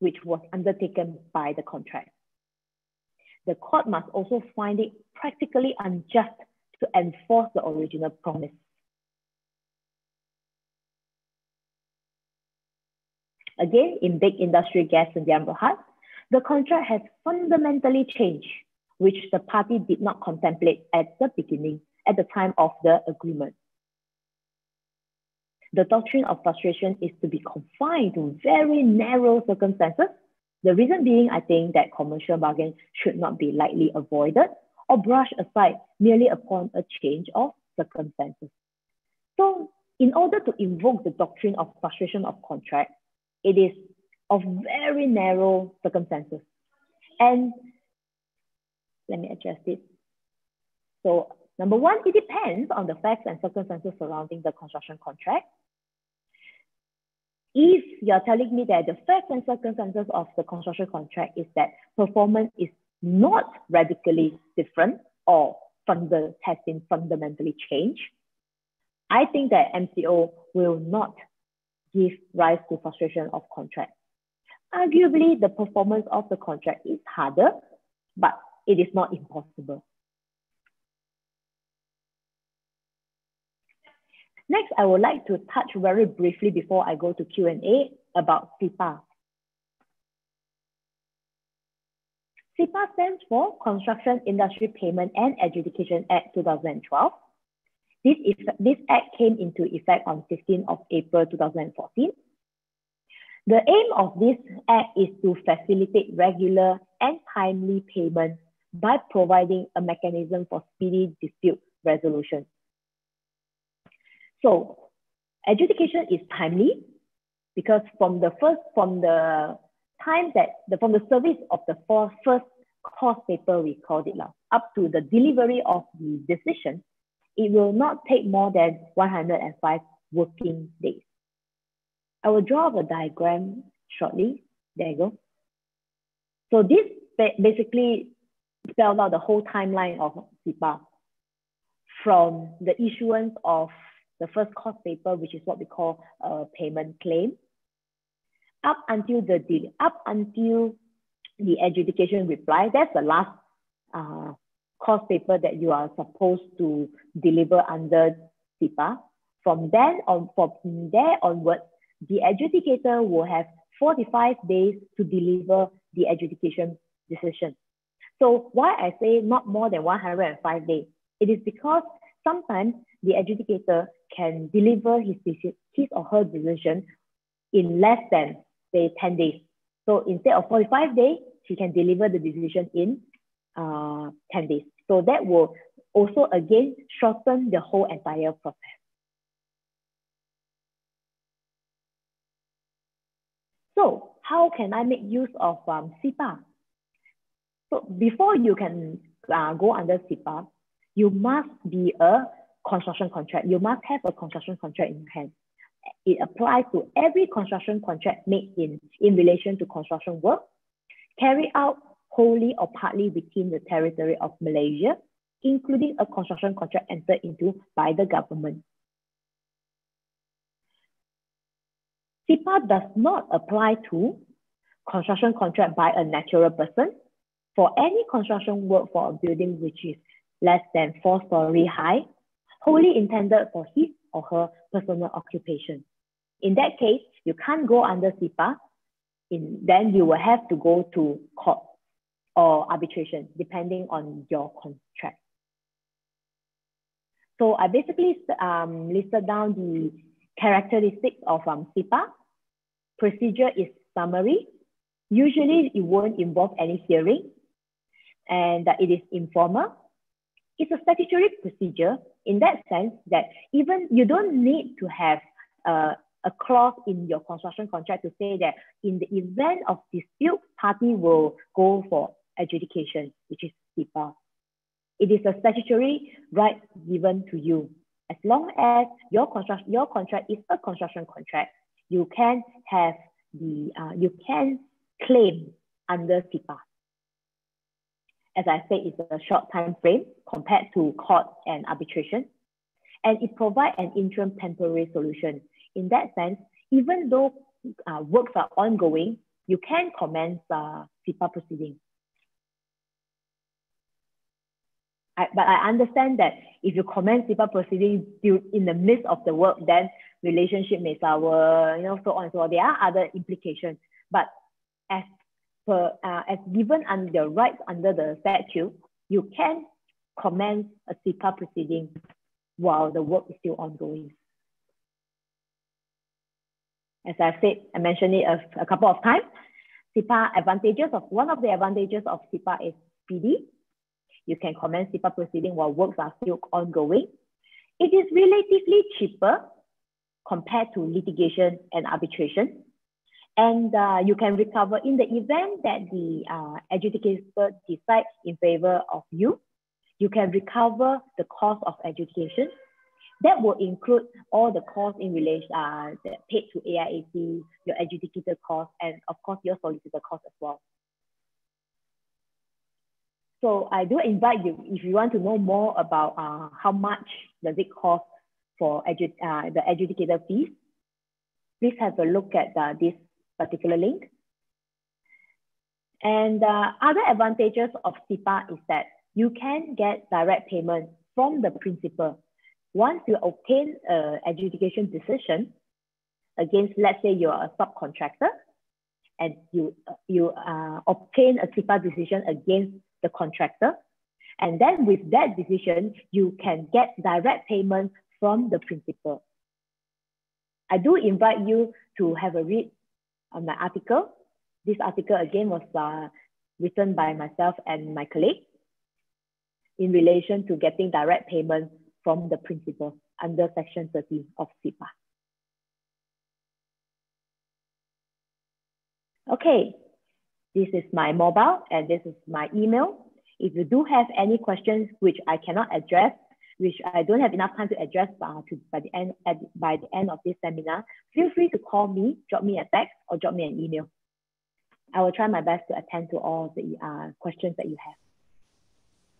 Speaker 3: which was undertaken by the contract. The court must also find it practically unjust to enforce the original promise. Again, in big industry gas and Berhad, the contract has fundamentally changed, which the party did not contemplate at the beginning, at the time of the agreement. The doctrine of frustration is to be confined to very narrow circumstances. The reason being, I think that commercial bargain should not be lightly avoided or brushed aside merely upon a change of circumstances. So in order to invoke the doctrine of frustration of contract, it is of very narrow circumstances. And let me address it. So number one, it depends on the facts and circumstances surrounding the construction contract. If you're telling me that the facts and circumstances of the construction contract is that performance is not radically different or funda has been fundamentally changed, I think that MCO will not give rise to frustration of contract. Arguably, the performance of the contract is harder, but it is not impossible. Next, I would like to touch very briefly before I go to Q&A about CIPAA. CIPAA stands for Construction Industry Payment and Adjudication Act 2012. This, this act came into effect on 15th of April 2014. The aim of this act is to facilitate regular and timely payment by providing a mechanism for speedy dispute resolution. So adjudication is timely because from the first, from the time that, the, from the service of the first cost paper, we called it, up to the delivery of the decision, it will not take more than 105 working days. I will draw up a diagram shortly. There you go. So this basically spelled out the whole timeline of CIPAA from the issuance of the first cost paper, which is what we call a payment claim, up until the up until the adjudication reply. That's the last uh, cost paper that you are supposed to deliver under CIPAA. From then on, from there onwards, the adjudicator will have 45 days to deliver the adjudication decision. So why I say not more than 105 days, it is because sometimes the adjudicator can deliver his, his or her decision in less than, say, 10 days. So instead of 45 days, she can deliver the decision in uh, 10 days. So that will also, again, shorten the whole entire process. So how can I make use of um, CIPAA? So before you can uh, go under CIPAA, you must be a construction contract. You must have a construction contract in hand. It applies to every construction contract made in, in relation to construction work, carried out wholly or partly within the territory of Malaysia, including a construction contract entered into by the government. CIPAA does not apply to construction contract by a natural person for any construction work for a building which is less than four story high, wholly intended for his or her personal occupation. In that case, you can't go under CIPAA, in, then you will have to go to court or arbitration, depending on your contract. So I basically um, listed down the characteristics of um, CIPAA. Procedure is summary. Usually it won't involve any hearing and that it is informal. It's a statutory procedure in that sense that even you don't need to have uh, a clause in your construction contract to say that in the event of dispute, party will go for adjudication, which is CIPAA. It is a statutory right given to you. As long as your construction, your contract is a construction contract, you can have the, uh, you can claim under CIPAA. As I said, it's a short time frame compared to court and arbitration. And it provides an interim temporary solution. In that sense, even though uh, works are ongoing, you can commence uh, CIPAA proceedings. I, but I understand that if you commence CIPAA proceedings in the midst of the work, then relationship may sour, you know, so on and so on. There are other implications. But as per, uh, as given under the rights under the statute, you can commence a CIPAA proceeding while the work is still ongoing. As I said, I mentioned it a, a couple of times. CIPAA advantages of one of the advantages of CIPAA is speedy. You can commence CIPAA proceeding while works are still ongoing. It is relatively cheaper compared to litigation and arbitration. And uh, you can recover in the event that the uh, adjudicator decides in favor of you, you can recover the cost of adjudication. That will include all the costs in relation uh, paid to AIAC, your adjudicator cost, and of course your solicitor cost as well. So I do invite you, if you want to know more about uh, how much does it cost for edu uh, the adjudicator fees, please have a look at uh, this particular link. And uh, other advantages of CIPAA is that you can get direct payment from the principal. Once you obtain an adjudication decision against, let's say you're a subcontractor, and you, you uh, obtain a CIPAA decision against the contractor, and then with that decision, you can get direct payment from the principal. I do invite you to have a read on my article. This article again was uh, written by myself and my colleague in relation to getting direct payment from the principal under section 30 of CIPAA. Okay, this is my mobile and this is my email. If you do have any questions which I cannot address, which I don't have enough time to address uh, to, by, the end, at, by the end of this seminar, feel free to call me, drop me a text, or drop me an email. I will try my best to attend to all the uh, questions that you have.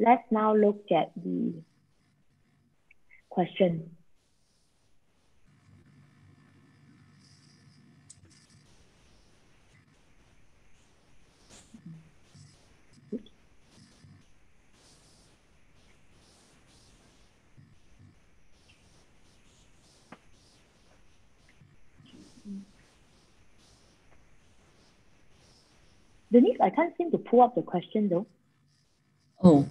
Speaker 3: Let's now look at the question. Denise, I can't seem to pull up the question though.
Speaker 1: Oh,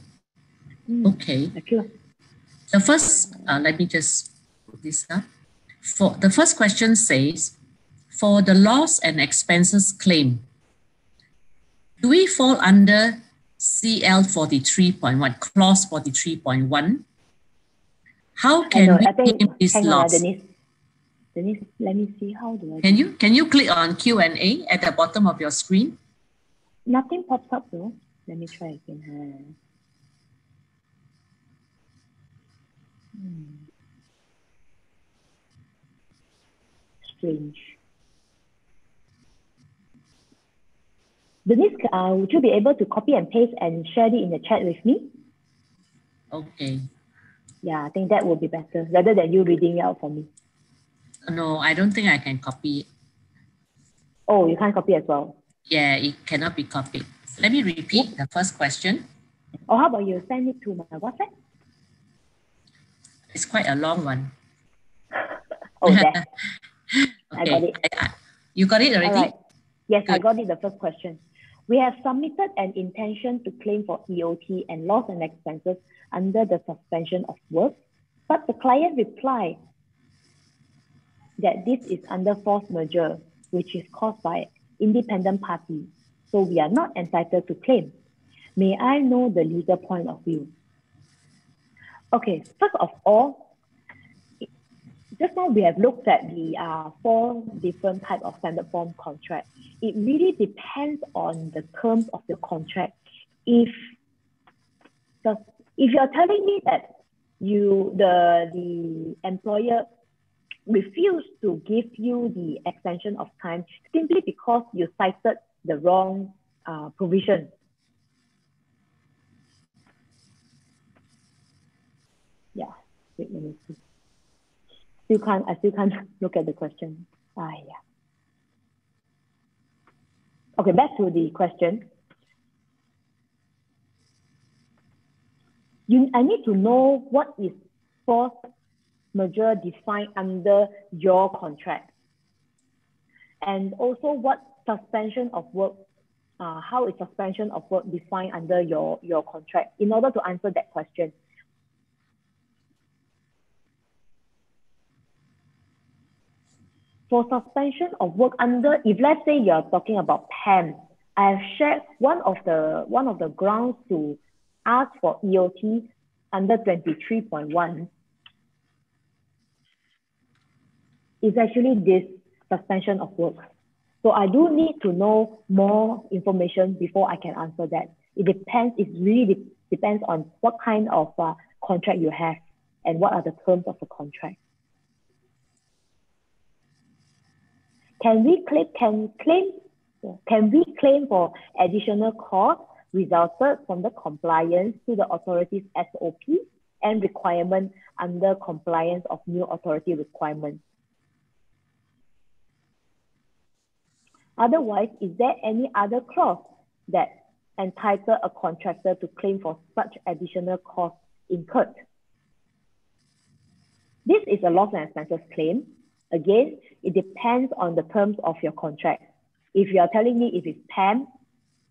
Speaker 1: mm. okay.
Speaker 3: Thank you.
Speaker 1: The first, uh, let me just put this up. For the first question says, for the loss and expenses claim, do we fall under CL 43.1, clause 43.1? How can know, we claim this loss? On,
Speaker 3: Denise. Denise, let me see how do I.
Speaker 1: Can you can you click on Q and A at the bottom of your screen?
Speaker 3: Nothing pops up though. Let me try again. Hmm. Strange. Denise, uh, would you be able to copy and paste and share it in the chat with me?
Speaker 1: Okay.
Speaker 3: Yeah, I think that would be better rather than you reading it out for me.
Speaker 1: No, I don't think I can copy.
Speaker 3: Oh, you can't copy as well.
Speaker 1: Yeah, it cannot be copied. Let me repeat the first question.
Speaker 3: Or how about you send it to my WhatsApp?
Speaker 1: It's quite a long one.
Speaker 3: oh, okay. I got it.
Speaker 1: You got it already?
Speaker 3: Yes, Good. I got it, the first question. We have submitted an intention to claim for EOT and loss and expenses under the suspension of work, but the client replied that this is under force majeure, which is caused by independent party, so we are not entitled to claim. May I know the legal point of view? Okay, first of all, just now we have looked at the uh, four different type of standard form contract. It really depends on the terms of the contract. If if you're telling me that you the the employer refuse to give you the extension of time simply because you cited the wrong uh, provision. Yeah, wait, let me see. Still can't, I still can't look at the question. Ah, yeah. Okay, back to the question. You, I need to know what is force majeure defined under your contract. And also what suspension of work, uh, how is suspension of work defined under your, your contract in order to answer that question. For suspension of work under, if let's say you're talking about PAM, I have shared one of the one of the grounds to ask for EOT under 23.1 is actually this suspension of work. So I do need to know more information before I can answer that. It depends, it really de depends on what kind of uh, contract you have and what are the terms of the contract. Can we claim, can claim, can we claim for additional costs resulted from the compliance to the authority's SOP and requirement under compliance of new authority requirements? Otherwise, is there any other clause that entitle a contractor to claim for such additional costs incurred? This is a loss and expenses claim. Again, it depends on the terms of your contract. If you're telling me if it's PAM,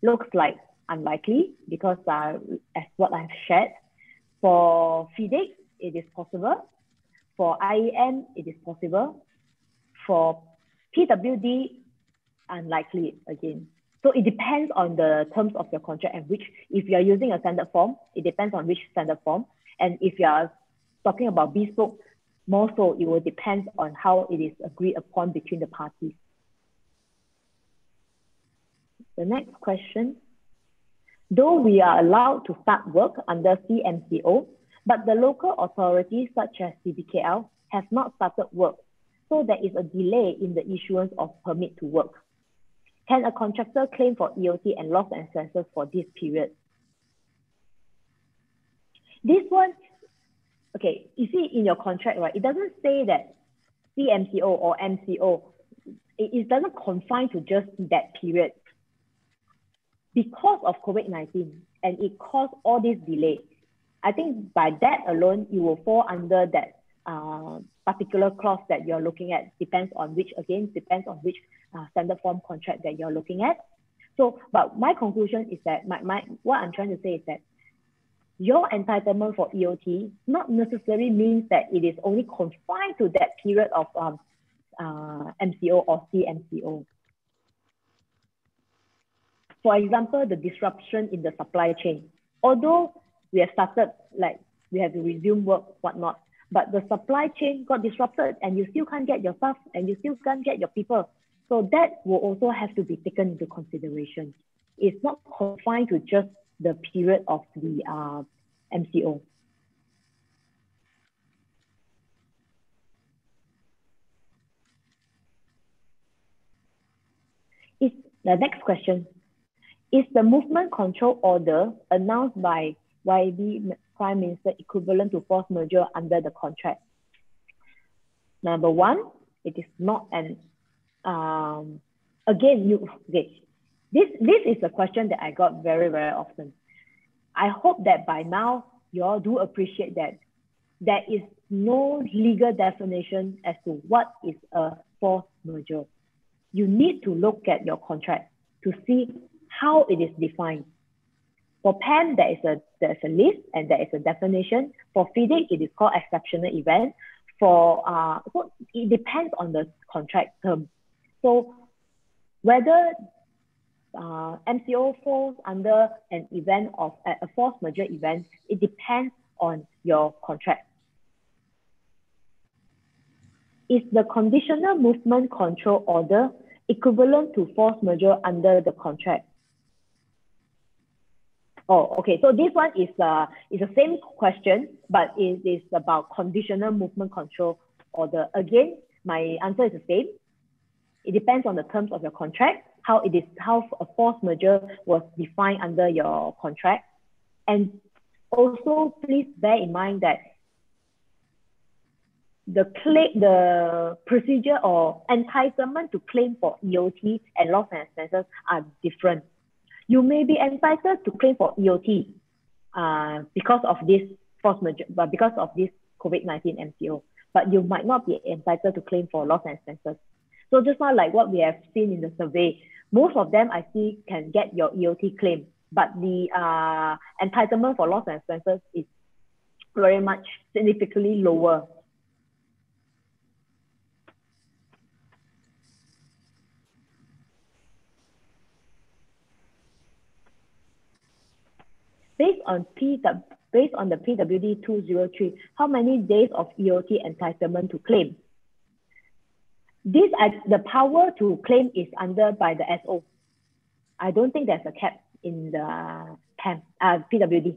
Speaker 3: looks like unlikely because uh, as what I've shared, for FIDIC, it is possible. For IEM, it is possible. For PWD, unlikely again. So it depends on the terms of your contract and which, if you're using a standard form, it depends on which standard form. And if you're talking about bespoke, more so it will depend on how it is agreed upon between the parties. The next question. Though we are allowed to start work under CMCO, but the local authorities such as DBKL have not started work, so there is a delay in the issuance of permit to work. Can a contractor claim for EOT and loss and expenses for this period? This one, okay, you see in your contract, right, it doesn't say that CMCO or MCO, it, it doesn't confine to just that period. Because of COVID-19 and it caused all this delay, I think by that alone, you will fall under that uh, particular clause that you're looking at depends on which, again, depends on which uh, standard form contract that you're looking at. So, but my conclusion is that my, my what I'm trying to say is that your entitlement for EOT not necessarily means that it is only confined to that period of um, uh, MCO or CMCO. For example, the disruption in the supply chain. Although we have started, like we have to resume work, whatnot, but the supply chain got disrupted and you still can't get your stuff and you still can't get your people. So that will also have to be taken into consideration. It's not confined to just the period of the uh, MCO. Is the next question. Is the movement control order announced by YB Prime Minister equivalent to force majeure under the contract? Number one, it is not an um, again, you okay. This this is a question that I got very very often. I hope that by now you all do appreciate that there is no legal definition as to what is a force majeure. You need to look at your contract to see how it is defined. For PAM, there is a there's a list and there is a definition. For FIDIC, it is called exceptional event. For uh, so it depends on the contract term. So whether uh, MCO falls under an event of a force majeure event, it depends on your contract. Is the conditional movement control order equivalent to force majeure under the contract? Oh, okay. So this one is uh is the same question, but it is about conditional movement control order. Again, my answer is the same. It depends on the terms of your contract, how it is how a force majeure was defined under your contract, and also please bear in mind that the claim, the procedure or entitlement to claim for EOT and loss and expenses are different. You may be entitled to claim for EOT uh, because of this force majeure, but because of this COVID-19 MCO, but you might not be entitled to claim for loss and expenses. So just now, like what we have seen in the survey, most of them I see can get your EOT claim, but the uh, entitlement for loss and expenses is very much significantly lower Based on PW, based on the PWD 203, how many days of EOT entitlement to claim? This the power to claim is under by the SO. I don't think there's a cap in the PAM, uh, PWD.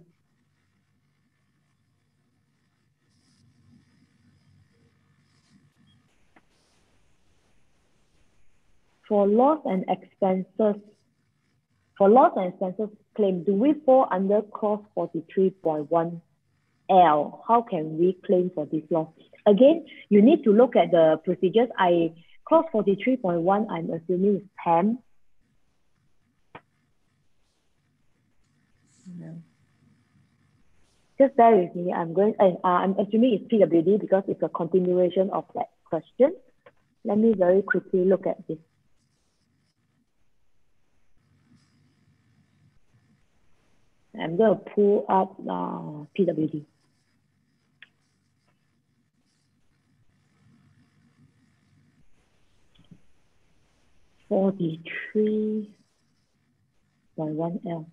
Speaker 3: For loss and expenses, for loss and expenses claim, do we fall under clause 43.1 L? How can we claim for this loss? Again, you need to look at the procedures. I clause 43.1, I'm assuming is PAM. Just bear with me. I'm going. Uh, I'm assuming it's PWD because it's a continuation of that question. Let me very quickly look at this. I'm going to pull up uh, PWD. Forty-three by one L.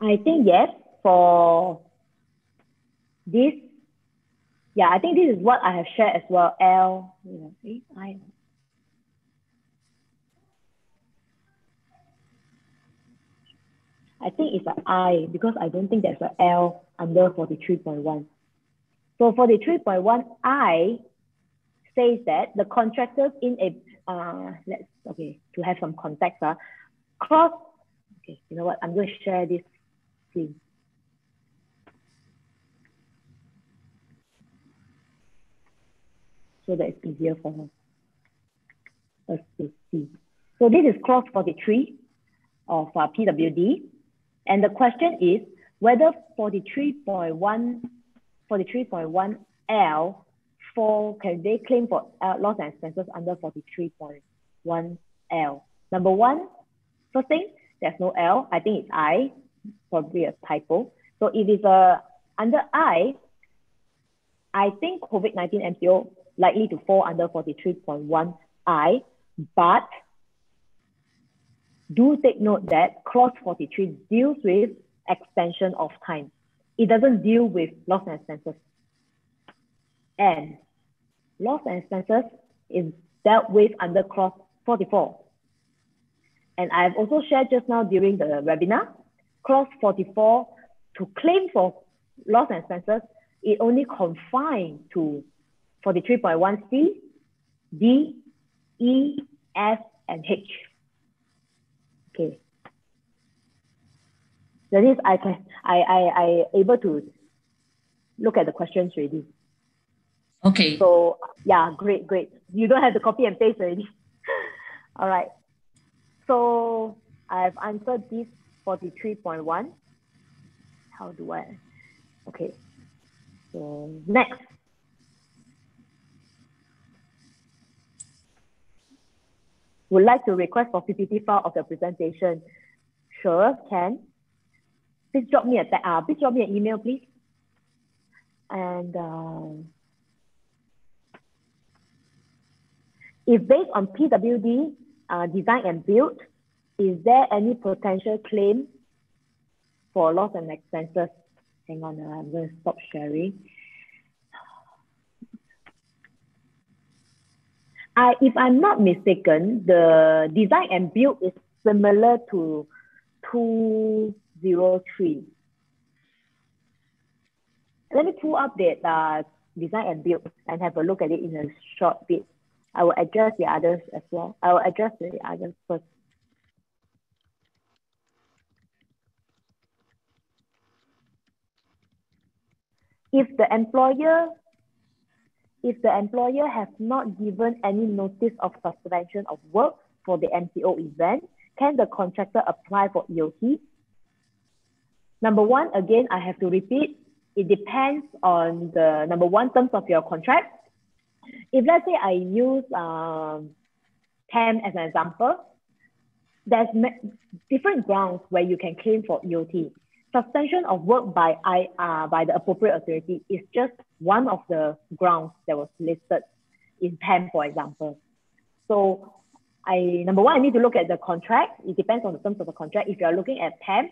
Speaker 3: I think yes, for this, yeah, I think this is what I have shared as well. L, you know, think it's an I because I don't think there's an L under 43.1. So 43.1 I says that the contractors in a, uh, let's, okay, to have some context, uh, cross, okay, you know what, I'm going to share this see. So that it's easier for us to see. So this is clause 43 of uh, PWD. And the question is whether 43.1 43.1 L for can they claim for uh, loss and expenses under 43.1 L? Number one, first thing, there's no L. I think it's I probably a typo. So if it's a under I, I think COVID-19 MCO likely to fall under 43.1 I, but do take note that clause 43 deals with extension of time. It doesn't deal with loss and expenses. And loss and expenses is dealt with under clause 44. And I've also shared just now during the webinar clause 44 to claim for loss and expenses, it only confined to 43.1c, D, E, F, and H. Okay. That is, I can I I I able to look at the questions already.
Speaker 1: Okay.
Speaker 3: So yeah, great, great. You don't have to copy and paste already. All right. So I've answered this 43.1. How do I? Okay. So next. Would like to request for PPT file of your presentation. Sure, can. Please drop me a uh, please drop me an email, please. And uh, if based on PWD uh, design and build, is there any potential claim for loss and expenses? Hang on, uh, I'm going to stop sharing. I, if I'm not mistaken, the design and build is similar to 203. Let me pull up that uh, design and build and have a look at it in a short bit. I will address the others as well. I will address the others first. If the employer if the employer has not given any notice of suspension of work for the MCO event, can the contractor apply for EOT? Number one, again, I have to repeat, it depends on the number one terms of your contract. If let's say I use um, PAM as an example, there's different grounds where you can claim for EOT suspension of work by I, uh, by the appropriate authority is just one of the grounds that was listed in PAM, for example. So I number one, I need to look at the contract. It depends on the terms of the contract. If you are looking at PAM,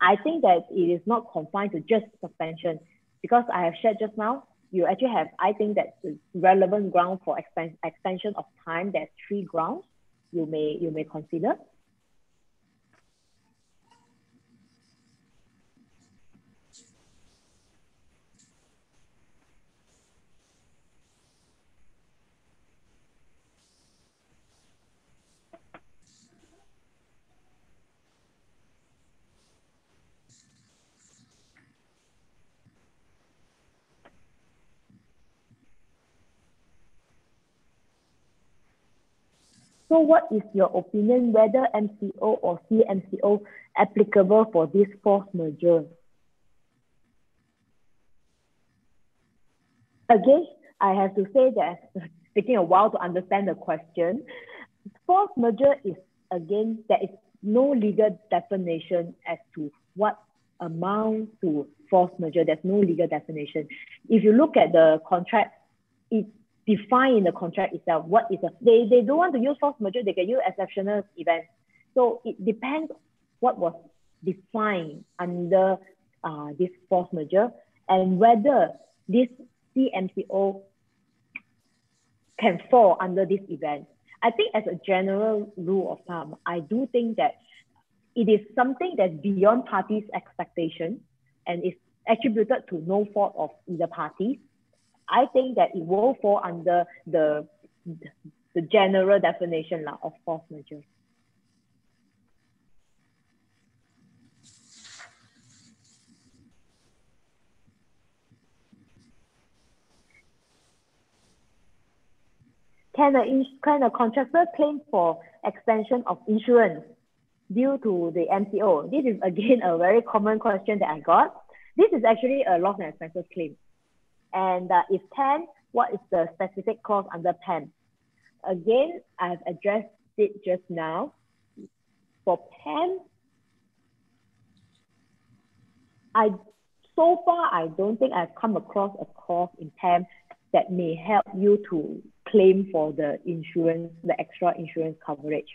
Speaker 3: I think that it is not confined to just suspension because I have shared just now. You actually have, I think that relevant ground for extension of time. There's three grounds you may you may consider. So what is your opinion whether MCO or CMCO applicable for this force majeure? Again, I have to say that it's taking a while to understand the question. Force majeure is, again, there is no legal definition as to what amounts to force majeure. There's no legal definition. If you look at the contract, it define in the contract itself what is a they, they don't want to use force majeure, they can use exceptional events. So it depends what was defined under uh, this force majeure and whether this CMCO can fall under this event. I think as a general rule of thumb, I do think that it is something that's beyond parties' expectation and is attributed to no fault of either party. I think that it will fall under the, the general definition of force majeure. Can a, can a contractor claim for extension of insurance due to the MCO? This is again a very common question that I got. This is actually a loss and expenses claim. And uh, if 10, what is the specific clause under 10? Again, I've addressed it just now. For PAM, I so far I don't think I've come across a clause in PAM that may help you to claim for the insurance, the extra insurance coverage.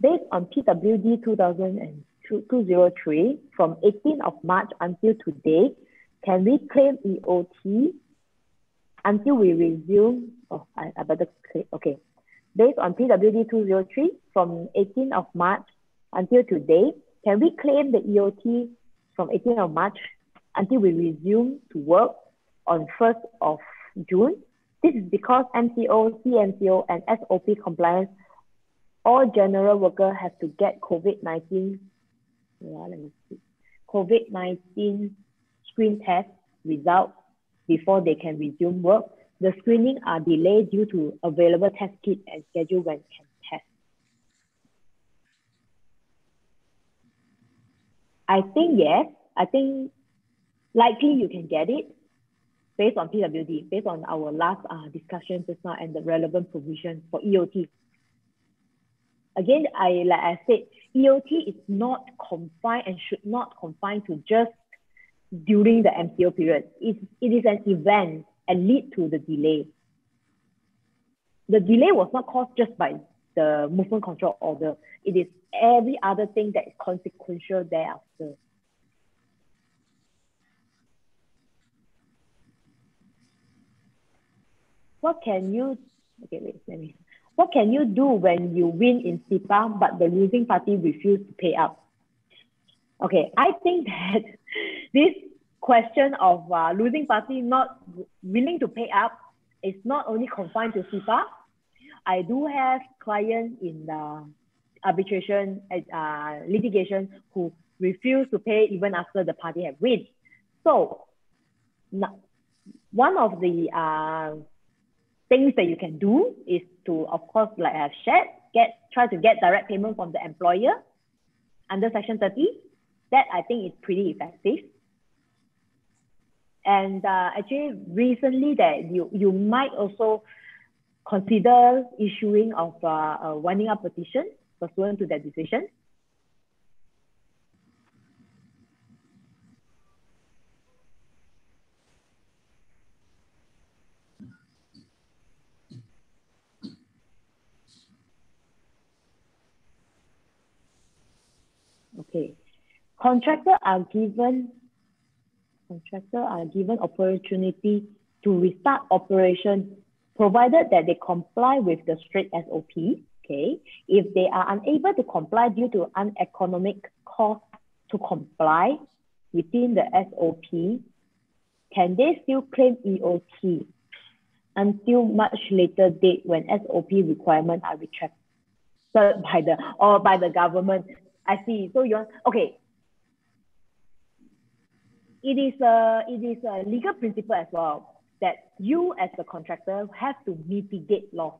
Speaker 3: based on PWD 2003 from 18th of March until today, can we claim EOT until we resume? Oh, I, I better click. Okay. Based on PWD 203 from 18th of March until today, can we claim the EOT from 18th of March until we resume to work on 1st of June? This is because MCO, CMCO, and SOP compliance all general worker have to get COVID-19, yeah, let me see, COVID-19 screen test results before they can resume work. the screening are delayed due to available test kit and schedule when can test? I think yes. I think likely you can get it based on PWD, based on our last uh, discussion just now and the relevant provision for EOT. Again, I like I said, EOT is not confined and should not confine to just during the MCO period. It, it is an event and lead to the delay. The delay was not caused just by the movement control order. It is every other thing that is consequential thereafter. What can you, okay, wait, let me, what can you do when you win in CIPAA, but the losing party refuse to pay up? Okay, I think that this question of uh, losing party not willing to pay up is not only confined to CIPAA. I do have clients in the arbitration uh, litigation who refuse to pay even after the party have win. So one of the uh, things that you can do is to, of course, like I have shared, get try to get direct payment from the employer under Section 30. That I think is pretty effective. And uh, actually, recently that you you might also consider issuing of uh, a winding up petition pursuant to that decision. Okay. Contractor are given contractor are given opportunity to restart operation provided that they comply with the strict SOP. Okay. If they are unable to comply due to uneconomic cost to comply within the SOP, can they still claim EOT until much later date when SOP requirements are retracted by the or by the government? I see. So you're okay it is a it is a legal principle as well that you as the contractor have to mitigate loss.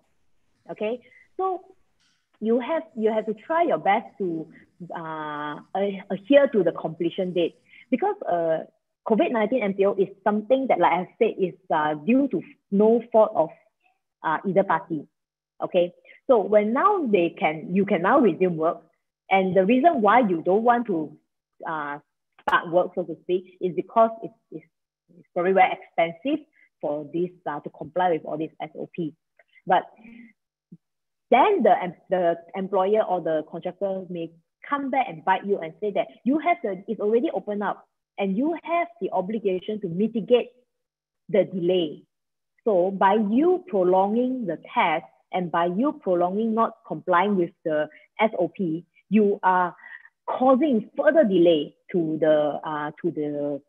Speaker 3: Okay, so you have you have to try your best to uh, adhere to the completion date because uh, COVID-19 MCO is something that, like I said, is uh, due to no fault of uh, either party. Okay, so when now they can, you can now resume work, and the reason why you don't want to uh, start work, so to speak, is because it's, it's, it's very, very expensive for this uh, to comply with all these SOP. But then the, the employer or the contractor may come back and bite you and say that you have the, it's already opened up and you have the obligation to mitigate the delay. So by you prolonging the test and by you prolonging not complying with the SOP, you are causing further delay to the uh, to the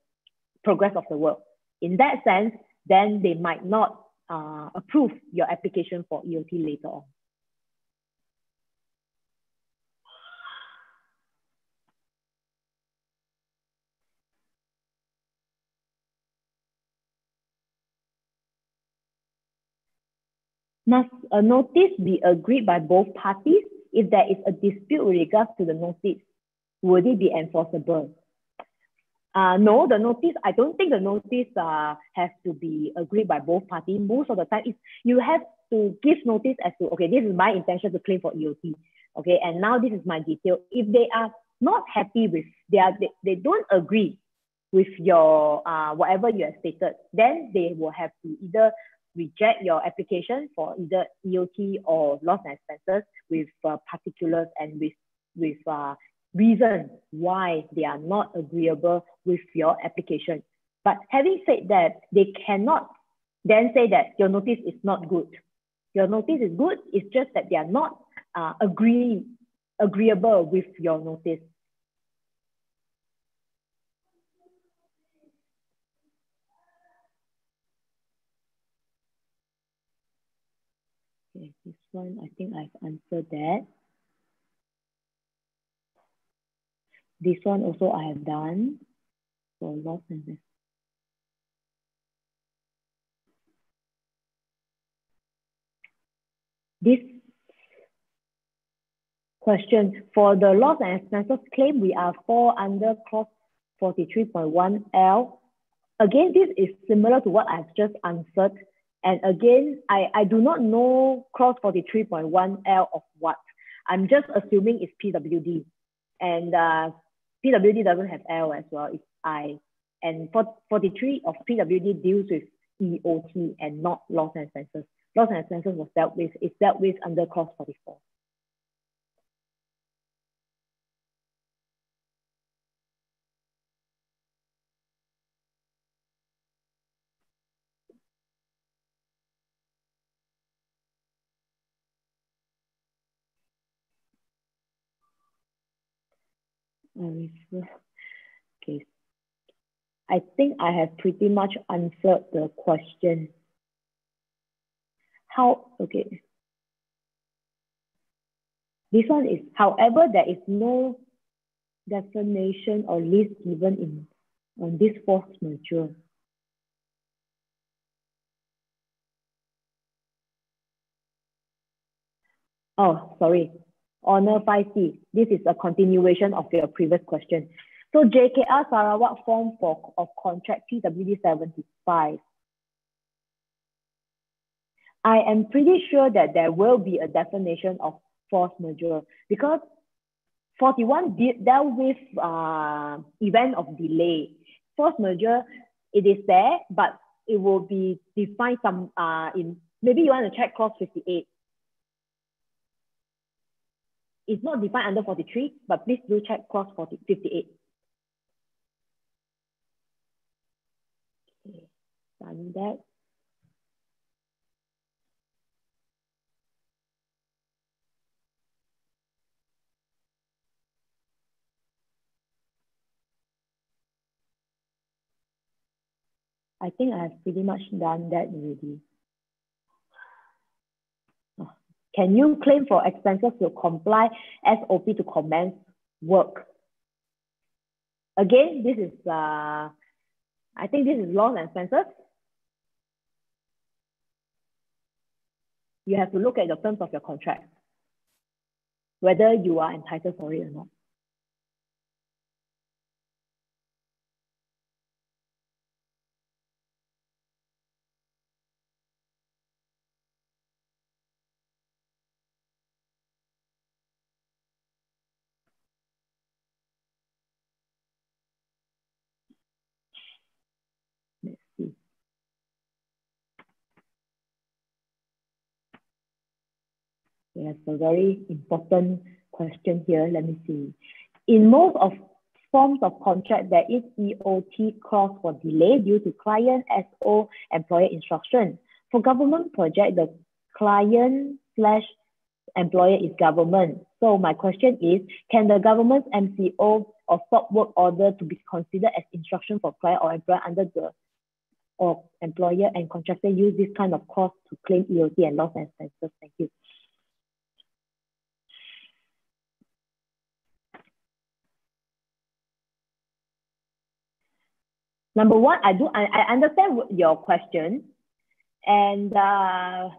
Speaker 3: progress of the work. In that sense, then they might not uh, approve your application for EOT later on. Must a notice be agreed by both parties if there is a dispute with regards to the notice? Would it be enforceable? Uh, no, the notice, I don't think the notice uh, has to be agreed by both parties. Most of the time, it's, you have to give notice as to, okay, this is my intention to claim for EOT. Okay, and now this is my detail. If they are not happy with, they, are, they, they don't agree with your, uh, whatever you have stated, then they will have to either reject your application for either EOT or loss and expenses with uh, particulars and with, with uh, reason why they are not agreeable with your application. But having said that, they cannot then say that your notice is not good. Your notice is good, it's just that they are not uh, agree, agreeable with your notice. Okay, this one, I think I've answered that. this one also I have done for loss and risk. This question for the loss and expenses claim, we are for under cross 43.1L. Again, this is similar to what I've just answered. And again, I, I do not know cross 43.1L of what. I'm just assuming it's PWD. And uh, PWD doesn't have L as well, it's I. And 43 of PWD deals with EOT and not loss and expenses. Loss and expenses was dealt with, it's dealt with under clause 44. Okay. I think I have pretty much answered the question. How, okay. This one is, however, there is no definition or list given in on this force majeure. Oh, sorry. Honor 5C. This is a continuation of your previous question. So JKR Sarawak form for of contract PWD 75. I am pretty sure that there will be a definition of force majeure because 41 dealt with uh, event of delay. Force majeure, it is there, but it will be defined some uh, in, maybe you want to check clause 58 it's not defined under 43, but please do check clause 40, 58. Okay, done that. I think I have pretty much done that already. Can you claim for expenses to comply SOP to commence work? Again, this is, uh, I think this is loss and expenses. You have to look at the terms of your contract, whether you are entitled for it or not. Yes, a very important question here. Let me see. In most of forms of contract, there is EOT clause for delay due to client SO employer instruction. For government project, the client slash employer is government. So my question is, can the government's MCO or stop work order to be considered as instruction for client or employer under the or employer and contractor use this kind of clause to claim EOT and loss and expenses? Thank you. Number one, I do I, I understand your question, and uh,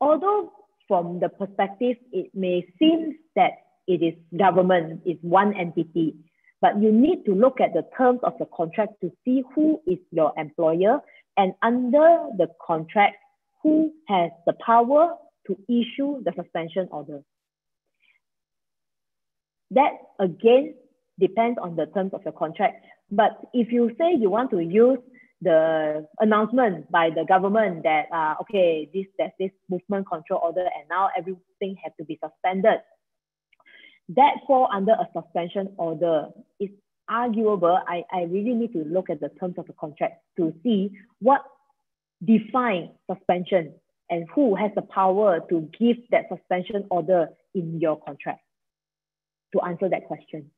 Speaker 3: although from the perspective it may seem that it is government is one entity, but you need to look at the terms of the contract to see who is your employer and under the contract who has the power to issue the suspension order. That again depends on the terms of your contract. But if you say you want to use the announcement by the government that uh, okay, this there's this movement control order and now everything has to be suspended, that fall under a suspension order. It's arguable. I, I really need to look at the terms of the contract to see what define suspension and who has the power to give that suspension order in your contract to answer that question.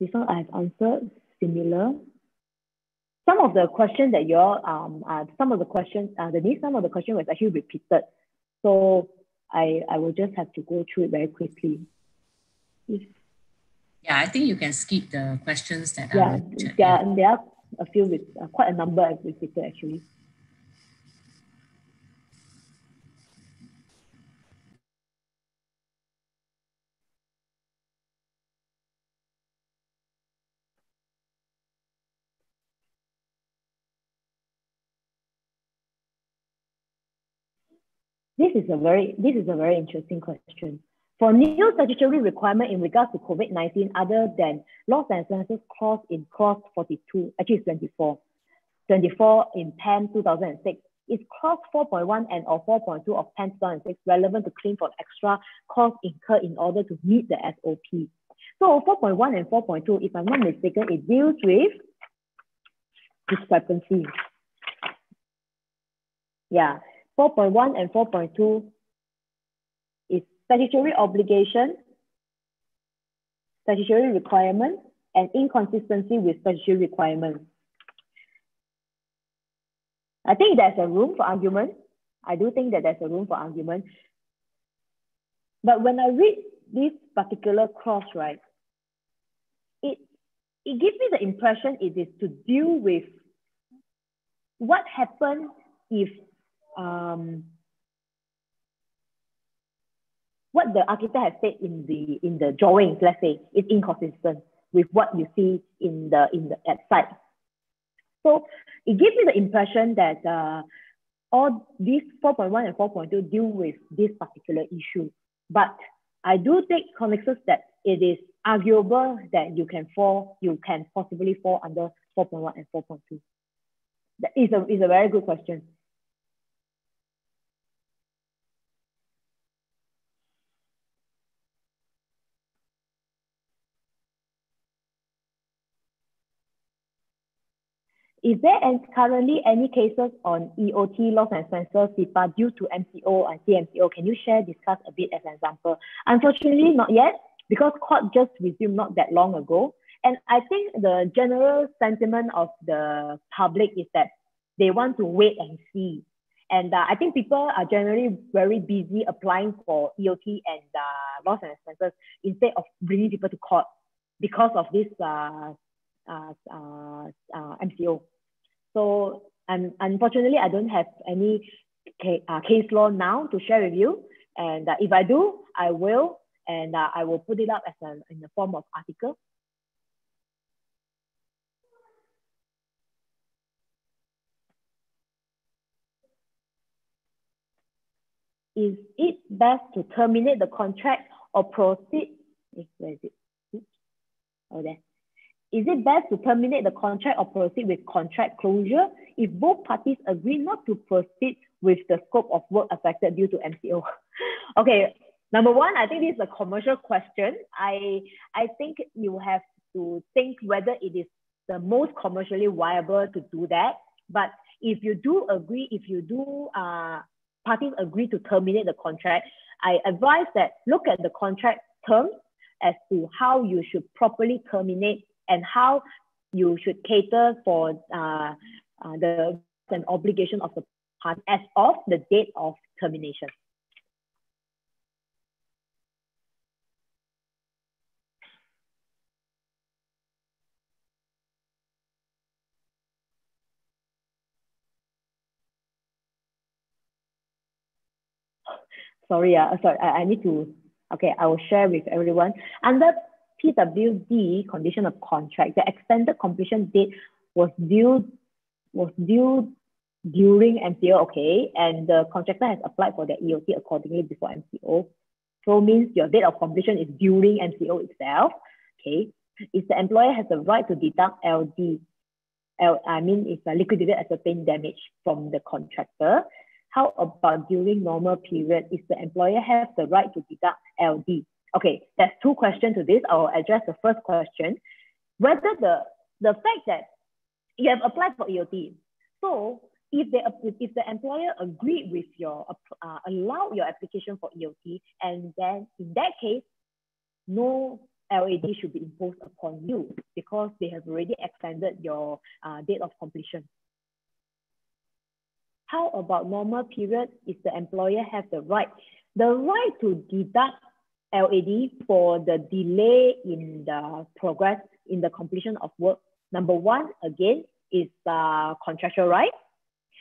Speaker 3: This one I've answered similar. Some of the questions that you're, um, uh, some of the questions, uh, the some of the question was actually repeated. So I, I will just have to go through it very quickly.
Speaker 1: If, yeah, I think you can skip the questions that
Speaker 3: yeah,
Speaker 1: are
Speaker 3: yeah. there are a few with uh, quite a number of repeated actually. This is a very this is a very interesting question. For new statutory requirement in regards to COVID-19 other than laws and census clause in clause 42, actually it's 24, 24 in PAM 2006, is clause 4.1 and or 4.2 of PAM 2006 relevant to claim for extra cost incurred in order to meet the SOP. So 4.1 and 4.2, if I'm not mistaken, it deals with discrepancy. Yeah, 4.1 and 4.2 is statutory obligation, statutory requirement, and inconsistency with statutory requirements. I think there's a room for argument. I do think that there's a room for argument. But when I read this particular cross, right, it, it gives me the impression it is to deal with what happens if um, what the architect has said in the in the drawings, let's say, is inconsistent with what you see in the in the at site. So it gives me the impression that uh, all these 4.1 and 4.2 deal with this particular issue. But I do take cognizance that it is arguable that you can fall, you can possibly fall under 4.1 and 4.2. That is a, is a very good question. Is there currently any cases on EOT loss and CIPAA due to MCO and CMCO? Can you share, discuss a bit as an example? Unfortunately, not yet, because court just resumed not that long ago. And I think the general sentiment of the public is that they want to wait and see. And uh, I think people are generally very busy applying for EOT and uh, loss and expenses instead of bringing people to court because of this uh, uh, uh, uh MCO. So um, unfortunately, I don't have any case, uh, case law now to share with you. And uh, if I do, I will, and uh, I will put it up as a, in the form of article. Is it best to terminate the contract or proceed? Where is it? Oh, there. Is it best to terminate the contract or proceed with contract closure if both parties agree not to proceed with the scope of work affected due to MCO? okay, number one, I think this is a commercial question. I, I think you have to think whether it is the most commercially viable to do that. But if you do agree, if you do, uh, parties agree to terminate the contract, I advise that look at the contract terms as to how you should properly terminate and how you should cater for uh, uh, the an obligation of the part as of the date of termination. Sorry, uh, sorry, I, I need to, okay, I will share with everyone. Under PWD condition of contract, the extended completion date was due was due during MCO, okay, and the contractor has applied for their EOT accordingly before MCO. So means your date of completion is during MCO itself, okay. If the employer has the right to deduct LD, L, I mean, it's a liquidated ascertained damage from the contractor. How about during normal period? Is the employer have the right to deduct LD? Okay, there's two questions to this. I'll address the first question. Whether the, the fact that you have applied for EOT, so if, they, if the employer agreed with your, uh, allow your application for EOT, and then in that case, no LAD should be imposed upon you because they have already extended your uh, date of completion. How about normal period? If the employer have the right The right to deduct LAD for the delay in the progress in the completion of work. Number one, again, is uh, contractual right.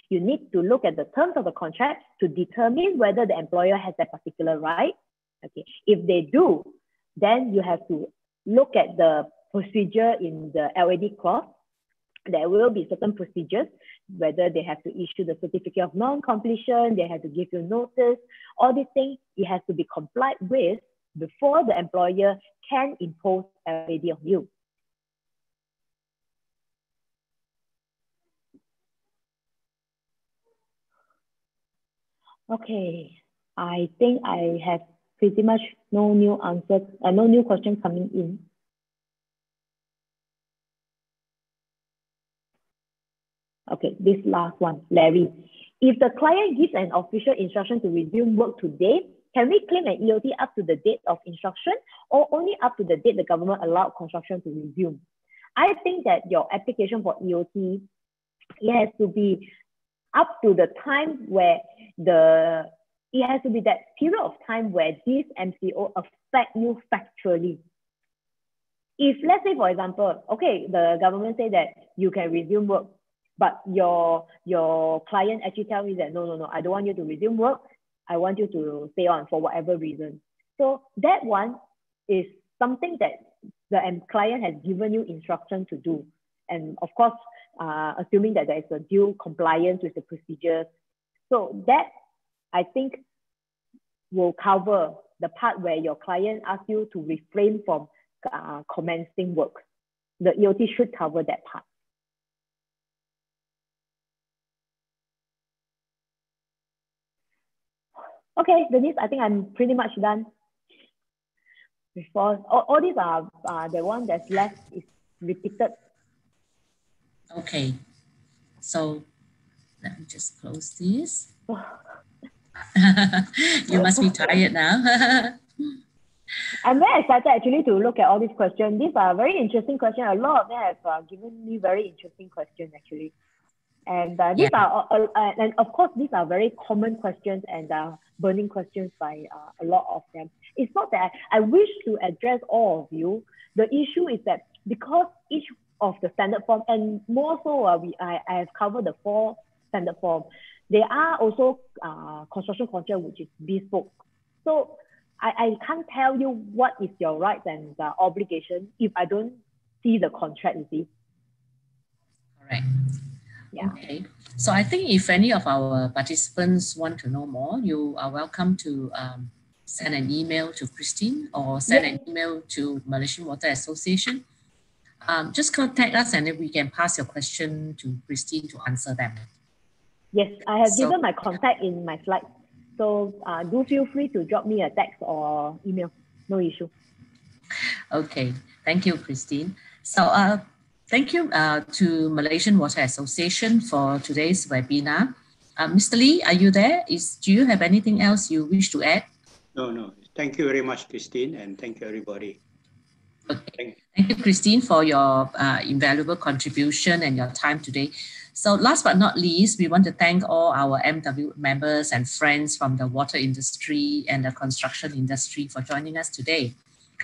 Speaker 3: You need to look at the terms of the contract to determine whether the employer has that particular right. Okay, if they do, then you have to look at the procedure in the LAD clause. There will be certain procedures, whether they have to issue the certificate of non-completion, they have to give you notice, all these things, it has to be complied with before the employer can impose a LAD on you. Okay, I think I have pretty much no new answers, uh, no new questions coming in. Okay, this last one, Larry. If the client gives an official instruction to resume work today, can we claim an EOT up to the date of instruction or only up to the date the government allowed construction to resume? I think that your application for EOT it has to be up to the time where the it has to be that period of time where this MCO affect you factually. If let's say, for example, okay, the government say that you can resume work, but your your client actually tell me that no, no, no, I don't want you to resume work. I want you to stay on for whatever reason. So that one is something that the client has given you instruction to do. And of course, uh, assuming that there is a due compliance with the procedures. So that I think will cover the part where your client asks you to refrain from uh, commencing work. The EOT should cover that part. Okay, Denise, I think I'm pretty much done. Before all, all these are uh, the one that's left is repeated
Speaker 1: Okay, so let me just close this. you must be tired now.
Speaker 3: I'm very excited actually to look at all these questions. These are very interesting questions. A lot of them have uh, given me very interesting questions actually. And uh, these yeah. are, uh, uh, and of course, these are very common questions and uh, burning questions by uh, a lot of them. It's not that I wish to address all of you. The issue is that because each of the standard form and more so uh, we I, I have covered the four standard form. There are also uh, construction contract which is bespoke. So I, I can't tell you what is your rights and uh, obligation if I don't see the contract, you see.
Speaker 1: Correct. Yeah. Okay. So I think if any of our participants want to know more, you are welcome to um, send an email to Christine or send an email to Malaysian Water Association um, just contact us and then we can pass your question to Christine to answer them.
Speaker 3: Yes, I have so, given my contact in my slide. So uh, do feel free to drop me a text or email. No issue.
Speaker 1: Okay, thank you, Christine. So uh, thank you uh, to Malaysian Water Association for today's webinar. Uh, Mr. Lee, are you there? Is Do you have anything else you wish to add?
Speaker 2: No, no. Thank you very much, Christine, and thank you, everybody.
Speaker 1: Okay. Thank you, Christine, for your uh, invaluable contribution and your time today. So last but not least, we want to thank all our MW members and friends from the water industry and the construction industry for joining us today.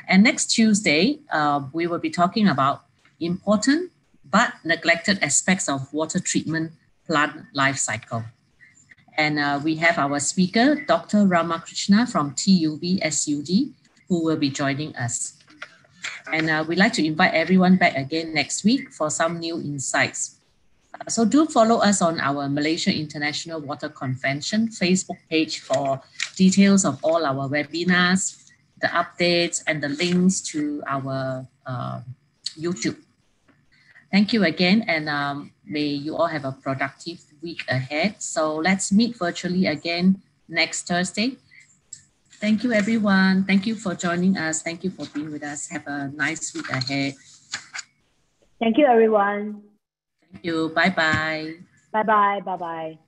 Speaker 1: And next Tuesday, uh, we will be talking about important but neglected aspects of water treatment plant life cycle. And uh, we have our speaker, Dr. Ramakrishna from TUV SUD, who will be joining us. And uh, we'd like to invite everyone back again next week for some new insights. Uh, so do follow us on our Malaysia International Water Convention Facebook page for details of all our webinars, the updates, and the links to our uh, YouTube. Thank you again, and um, may you all have a productive week ahead. So let's meet virtually again next Thursday Thank you, everyone. Thank you for joining us. Thank you for being with us. Have a nice week ahead.
Speaker 3: Thank you, everyone.
Speaker 1: Thank you. Bye-bye.
Speaker 3: Bye-bye. Bye-bye.